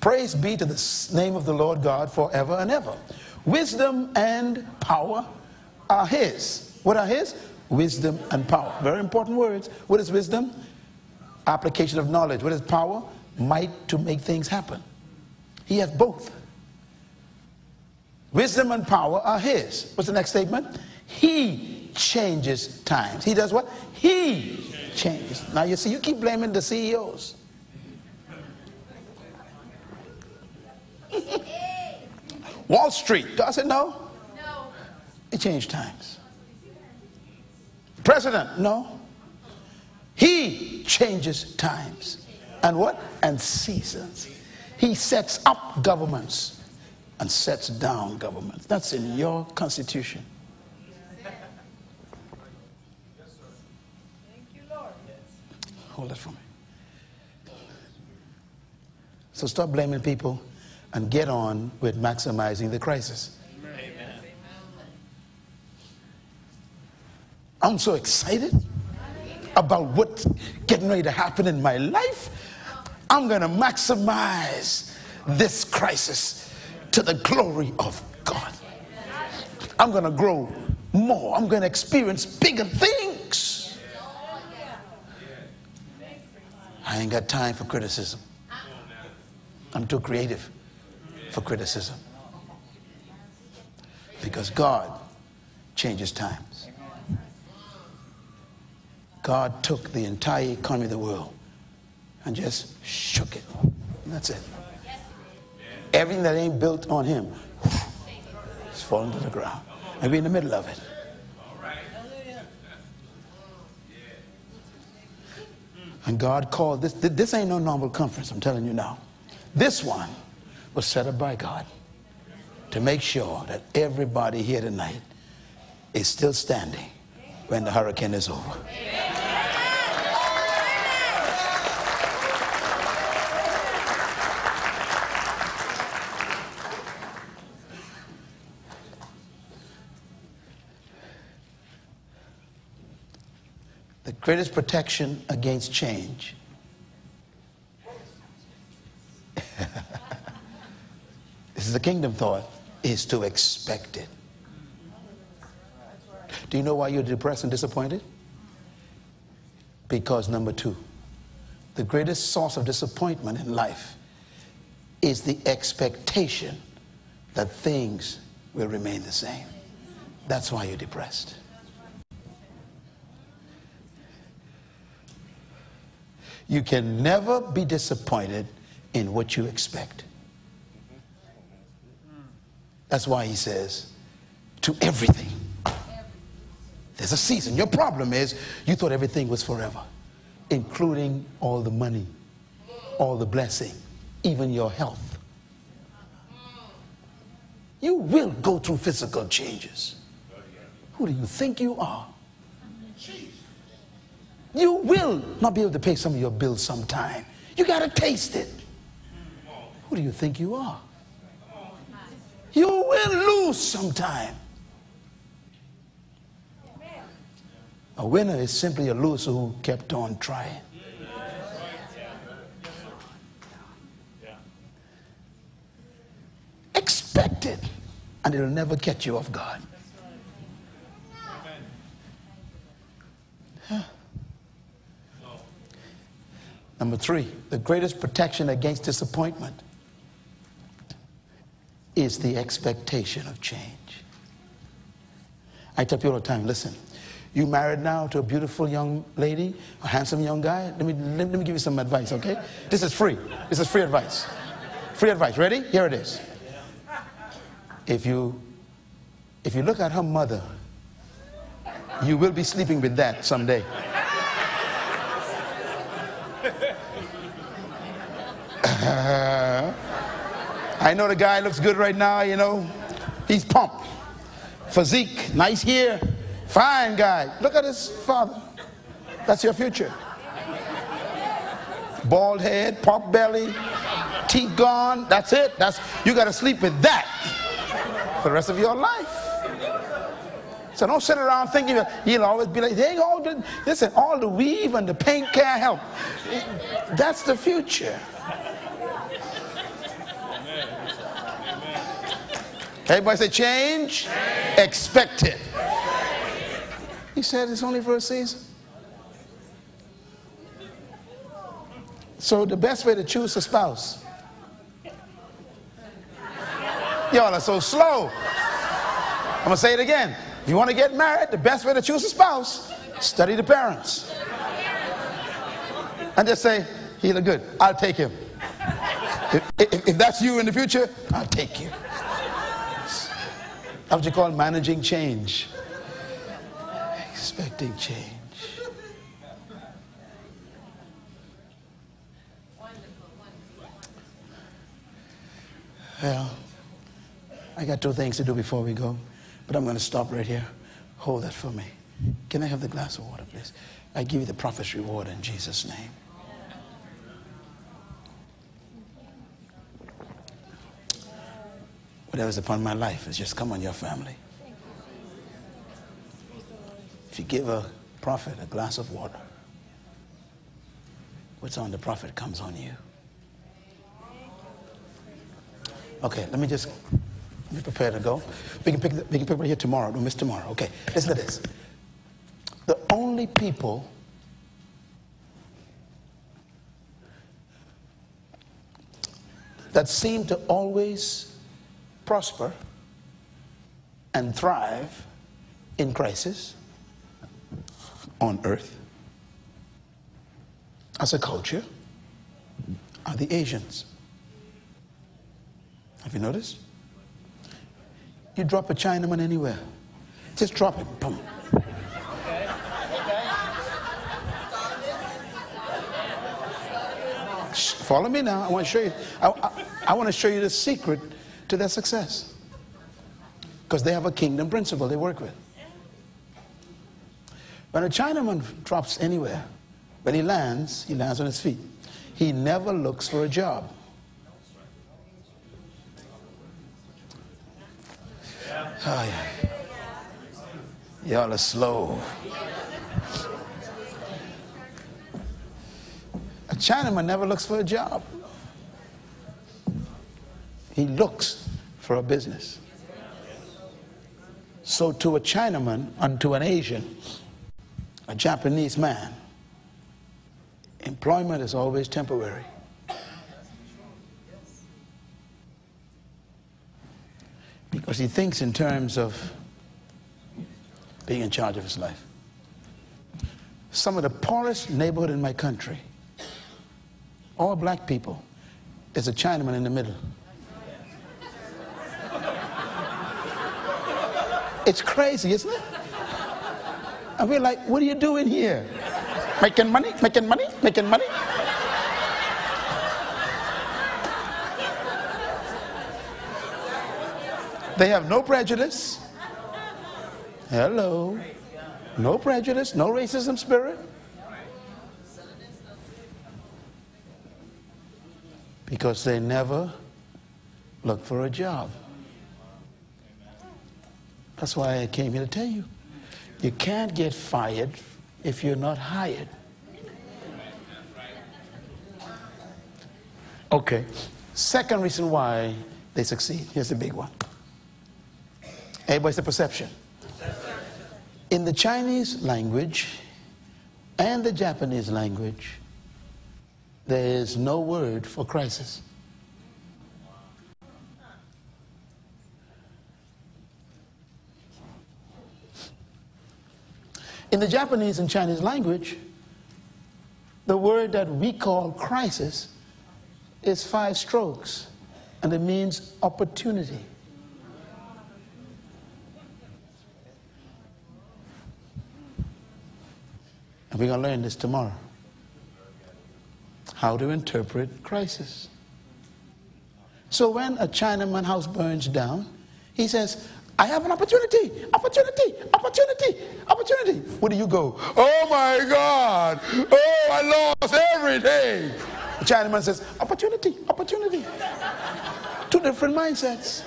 Praise be to the name of the Lord God forever and ever. Wisdom and power are his. What are his? Wisdom and power. Very important words. What is wisdom? Application of knowledge. What is power? Might to make things happen. He has both. Wisdom and power are his. What's the next statement? He changes times. He does what? He changes. Now you see, you keep blaming the CEOs. Wall Street. God said no. No. It changed times. President, no. He changes times. And what? And seasons. He sets up governments and sets down governments. That's in your constitution. Yes, sir. Thank you, Lord. Hold that for me. So stop blaming people and get on with maximizing the crisis. Amen. I'm so excited about what's getting ready to happen in my life. I'm going to maximize this crisis to the glory of God. I'm going to grow more. I'm going to experience bigger things. I ain't got time for criticism. I'm too creative for criticism. Because God changes times. God took the entire economy of the world and just shook it. That's it. Everything that ain't built on him is falling to the ground. And we're in the middle of it. And God called this, this ain't no normal conference, I'm telling you now. This one was set up by God to make sure that everybody here tonight is still standing when the hurricane is over. The greatest protection against change this is a kingdom thought is to expect it. Do you know why you're depressed and disappointed? Because number two, the greatest source of disappointment in life is the expectation that things will remain the same. That's why you're depressed. You can never be disappointed in what you expect. That's why he says, to everything. There's a season. Your problem is you thought everything was forever, including all the money, all the blessing, even your health. You will go through physical changes. Who do you think you are? You will not be able to pay some of your bills sometime. You got to taste it. Who do you think you are? You will lose sometime. A winner is simply a loser who kept on trying. Expect it, and it'll never catch you off guard. Number three, the greatest protection against disappointment is the expectation of change. I tell people all the time listen, you married now to a beautiful young lady, a handsome young guy. Let me, let, me give you some advice, okay? This is free. This is free advice. Free advice. Ready? Here it is. If you, if you look at her mother, you will be sleeping with that someday. I know the guy looks good right now, you know. He's pumped. Physique, nice hair, fine guy. Look at his father. That's your future. Bald head, pop belly, teeth gone. That's it. That's you got to sleep with that for the rest of your life. So don't sit around thinking you'll always be like, they all the, listen, all the weave and the paint can't help. That's the future. Everybody say change. change. Expect it. He said it's only for a season. So the best way to choose a spouse. Y'all are so slow. I'm gonna say it again. If you want to get married, the best way to choose a spouse, study the parents. And just say, he look good. I'll take him. If, if, if that's you in the future, I'll take you. That's what you call managing change. Expecting change. Well, I got two things to do before we go, but I'm going to stop right here. Hold that for me. Can I have the glass of water, please? I give you the prophet's reward in Jesus' name. Whatever's upon my life has just come on your family. If you give a prophet a glass of water, what's on the prophet comes on you. Okay, let me just Be prepared to go. We can pick, we can pick right here tomorrow. Don't miss tomorrow. Okay, listen to this. The only people that seem to always prosper and thrive in crisis on earth as a culture are the Asians. Have you noticed? You drop a Chinaman anywhere, just drop it. Boom. Follow me now. I want to show you. I, I, I want to show you the secret to their success. Because they have a kingdom principle they work with. When a Chinaman drops anywhere, when he lands, he lands on his feet. He never looks for a job. Oh, yeah. Y'all are slow. A Chinaman never looks for a job. He looks for a business. So to a Chinaman, unto an Asian, a Japanese man, employment is always temporary. Because he thinks in terms of being in charge of his life. Some of the poorest neighborhood in my country, all black people, there's a Chinaman in the middle. It's crazy, isn't it? And we're like, what are you doing here? Making money, making money, making money. They have no prejudice. Hello. No prejudice, no racism spirit. Because they never look for a job. That's why I came here to tell you. You can't get fired if you're not hired. Okay. Second reason why they succeed. Here's the big one. Everybody's the perception. In the Chinese language and the Japanese language, there is no word for crisis. In the Japanese and Chinese language, the word that we call crisis is five strokes, and it means opportunity. And we're going to learn this tomorrow. How to interpret crisis. So when a Chinaman house burns down, he says, I have an opportunity, opportunity, opportunity, opportunity. Where do you go? Oh my God. Oh, I lost everything. The Chinaman says, opportunity, opportunity. Two different mindsets.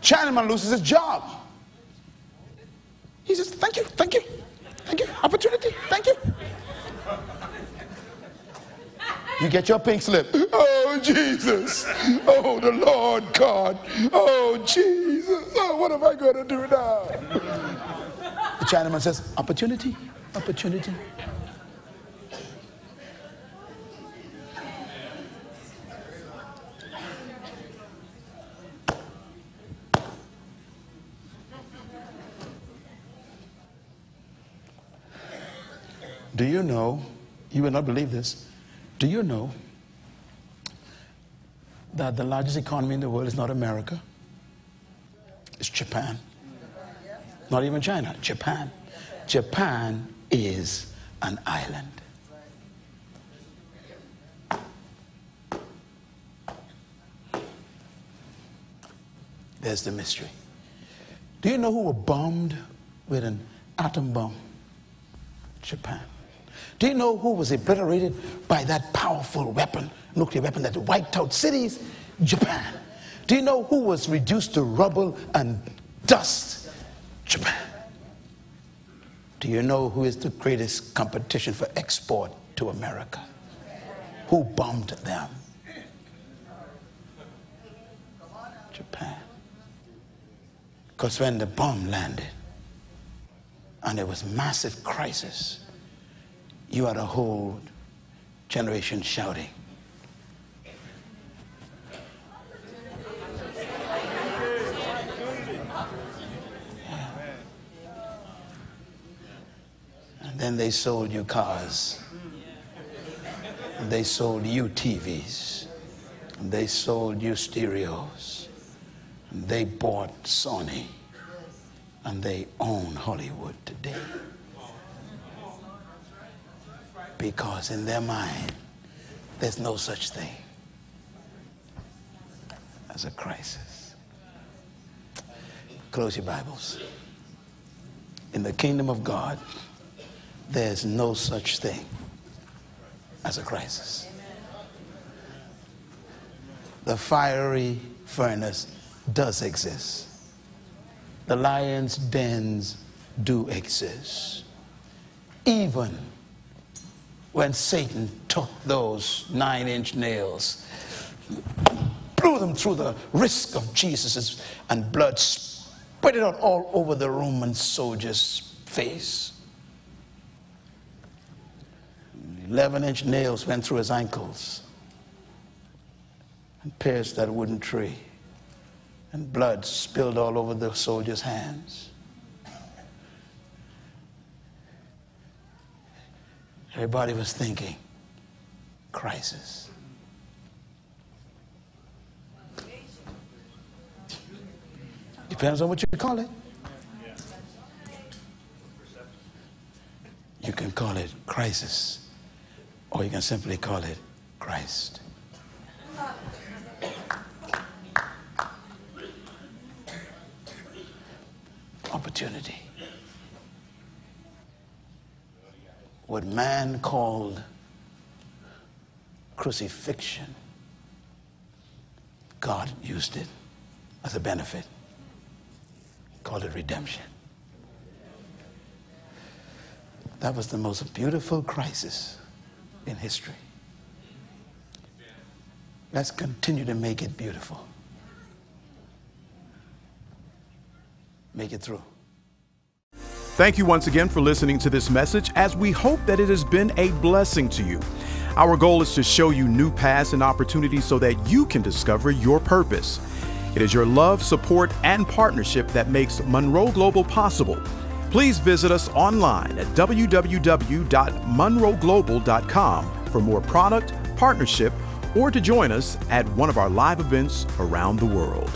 Chinaman loses his job. He says, thank you, thank you, thank you, opportunity, thank you. You get your pink slip. Oh, Jesus. Oh, the Lord God. Oh, Jesus. Oh, what am I going to do now? The Chinaman says, opportunity, opportunity. Do you know, you will not believe this, do you know that the largest economy in the world is not America? It's Japan. Not even China, Japan. Japan is an island. There's the mystery. Do you know who were bombed with an atom bomb? Japan. Do you know who was obliterated by that powerful weapon, nuclear weapon that wiped out cities? Japan. Do you know who was reduced to rubble and dust? Japan. Do you know who is the greatest competition for export to America? Who bombed them? Japan. Because when the bomb landed and there was massive crisis, you had a whole generation shouting. And then they sold you cars. And they sold you TVs. And they sold you stereos. And they bought Sony. And they own Hollywood today. Because in their mind, there's no such thing as a crisis. Close your Bibles. In the kingdom of God, there's no such thing as a crisis. The fiery furnace does exist. The lion's dens do exist. Even when Satan took those nine inch nails, blew them through the wrist of Jesus, and blood spread it out all over the Roman soldier's face. 11 inch nails went through his ankles and pierced that wooden tree, and blood spilled all over the soldier's hands. Everybody was thinking, crisis. Depends on what you call it. You can call it crisis, or you can simply call it Christ. Opportunity. What man called crucifixion, God used it as a benefit. Called it redemption. That was the most beautiful crisis in history. Let's continue to make it beautiful. Make it through. Thank you once again for listening to this message as we hope that it has been a blessing to you. Our goal is to show you new paths and opportunities so that you can discover your purpose. It is your love, support, and partnership that makes Munroe Global possible. Please visit us online at www.munroeglobal.com for more product, partnership, or to join us at one of our live events around the world.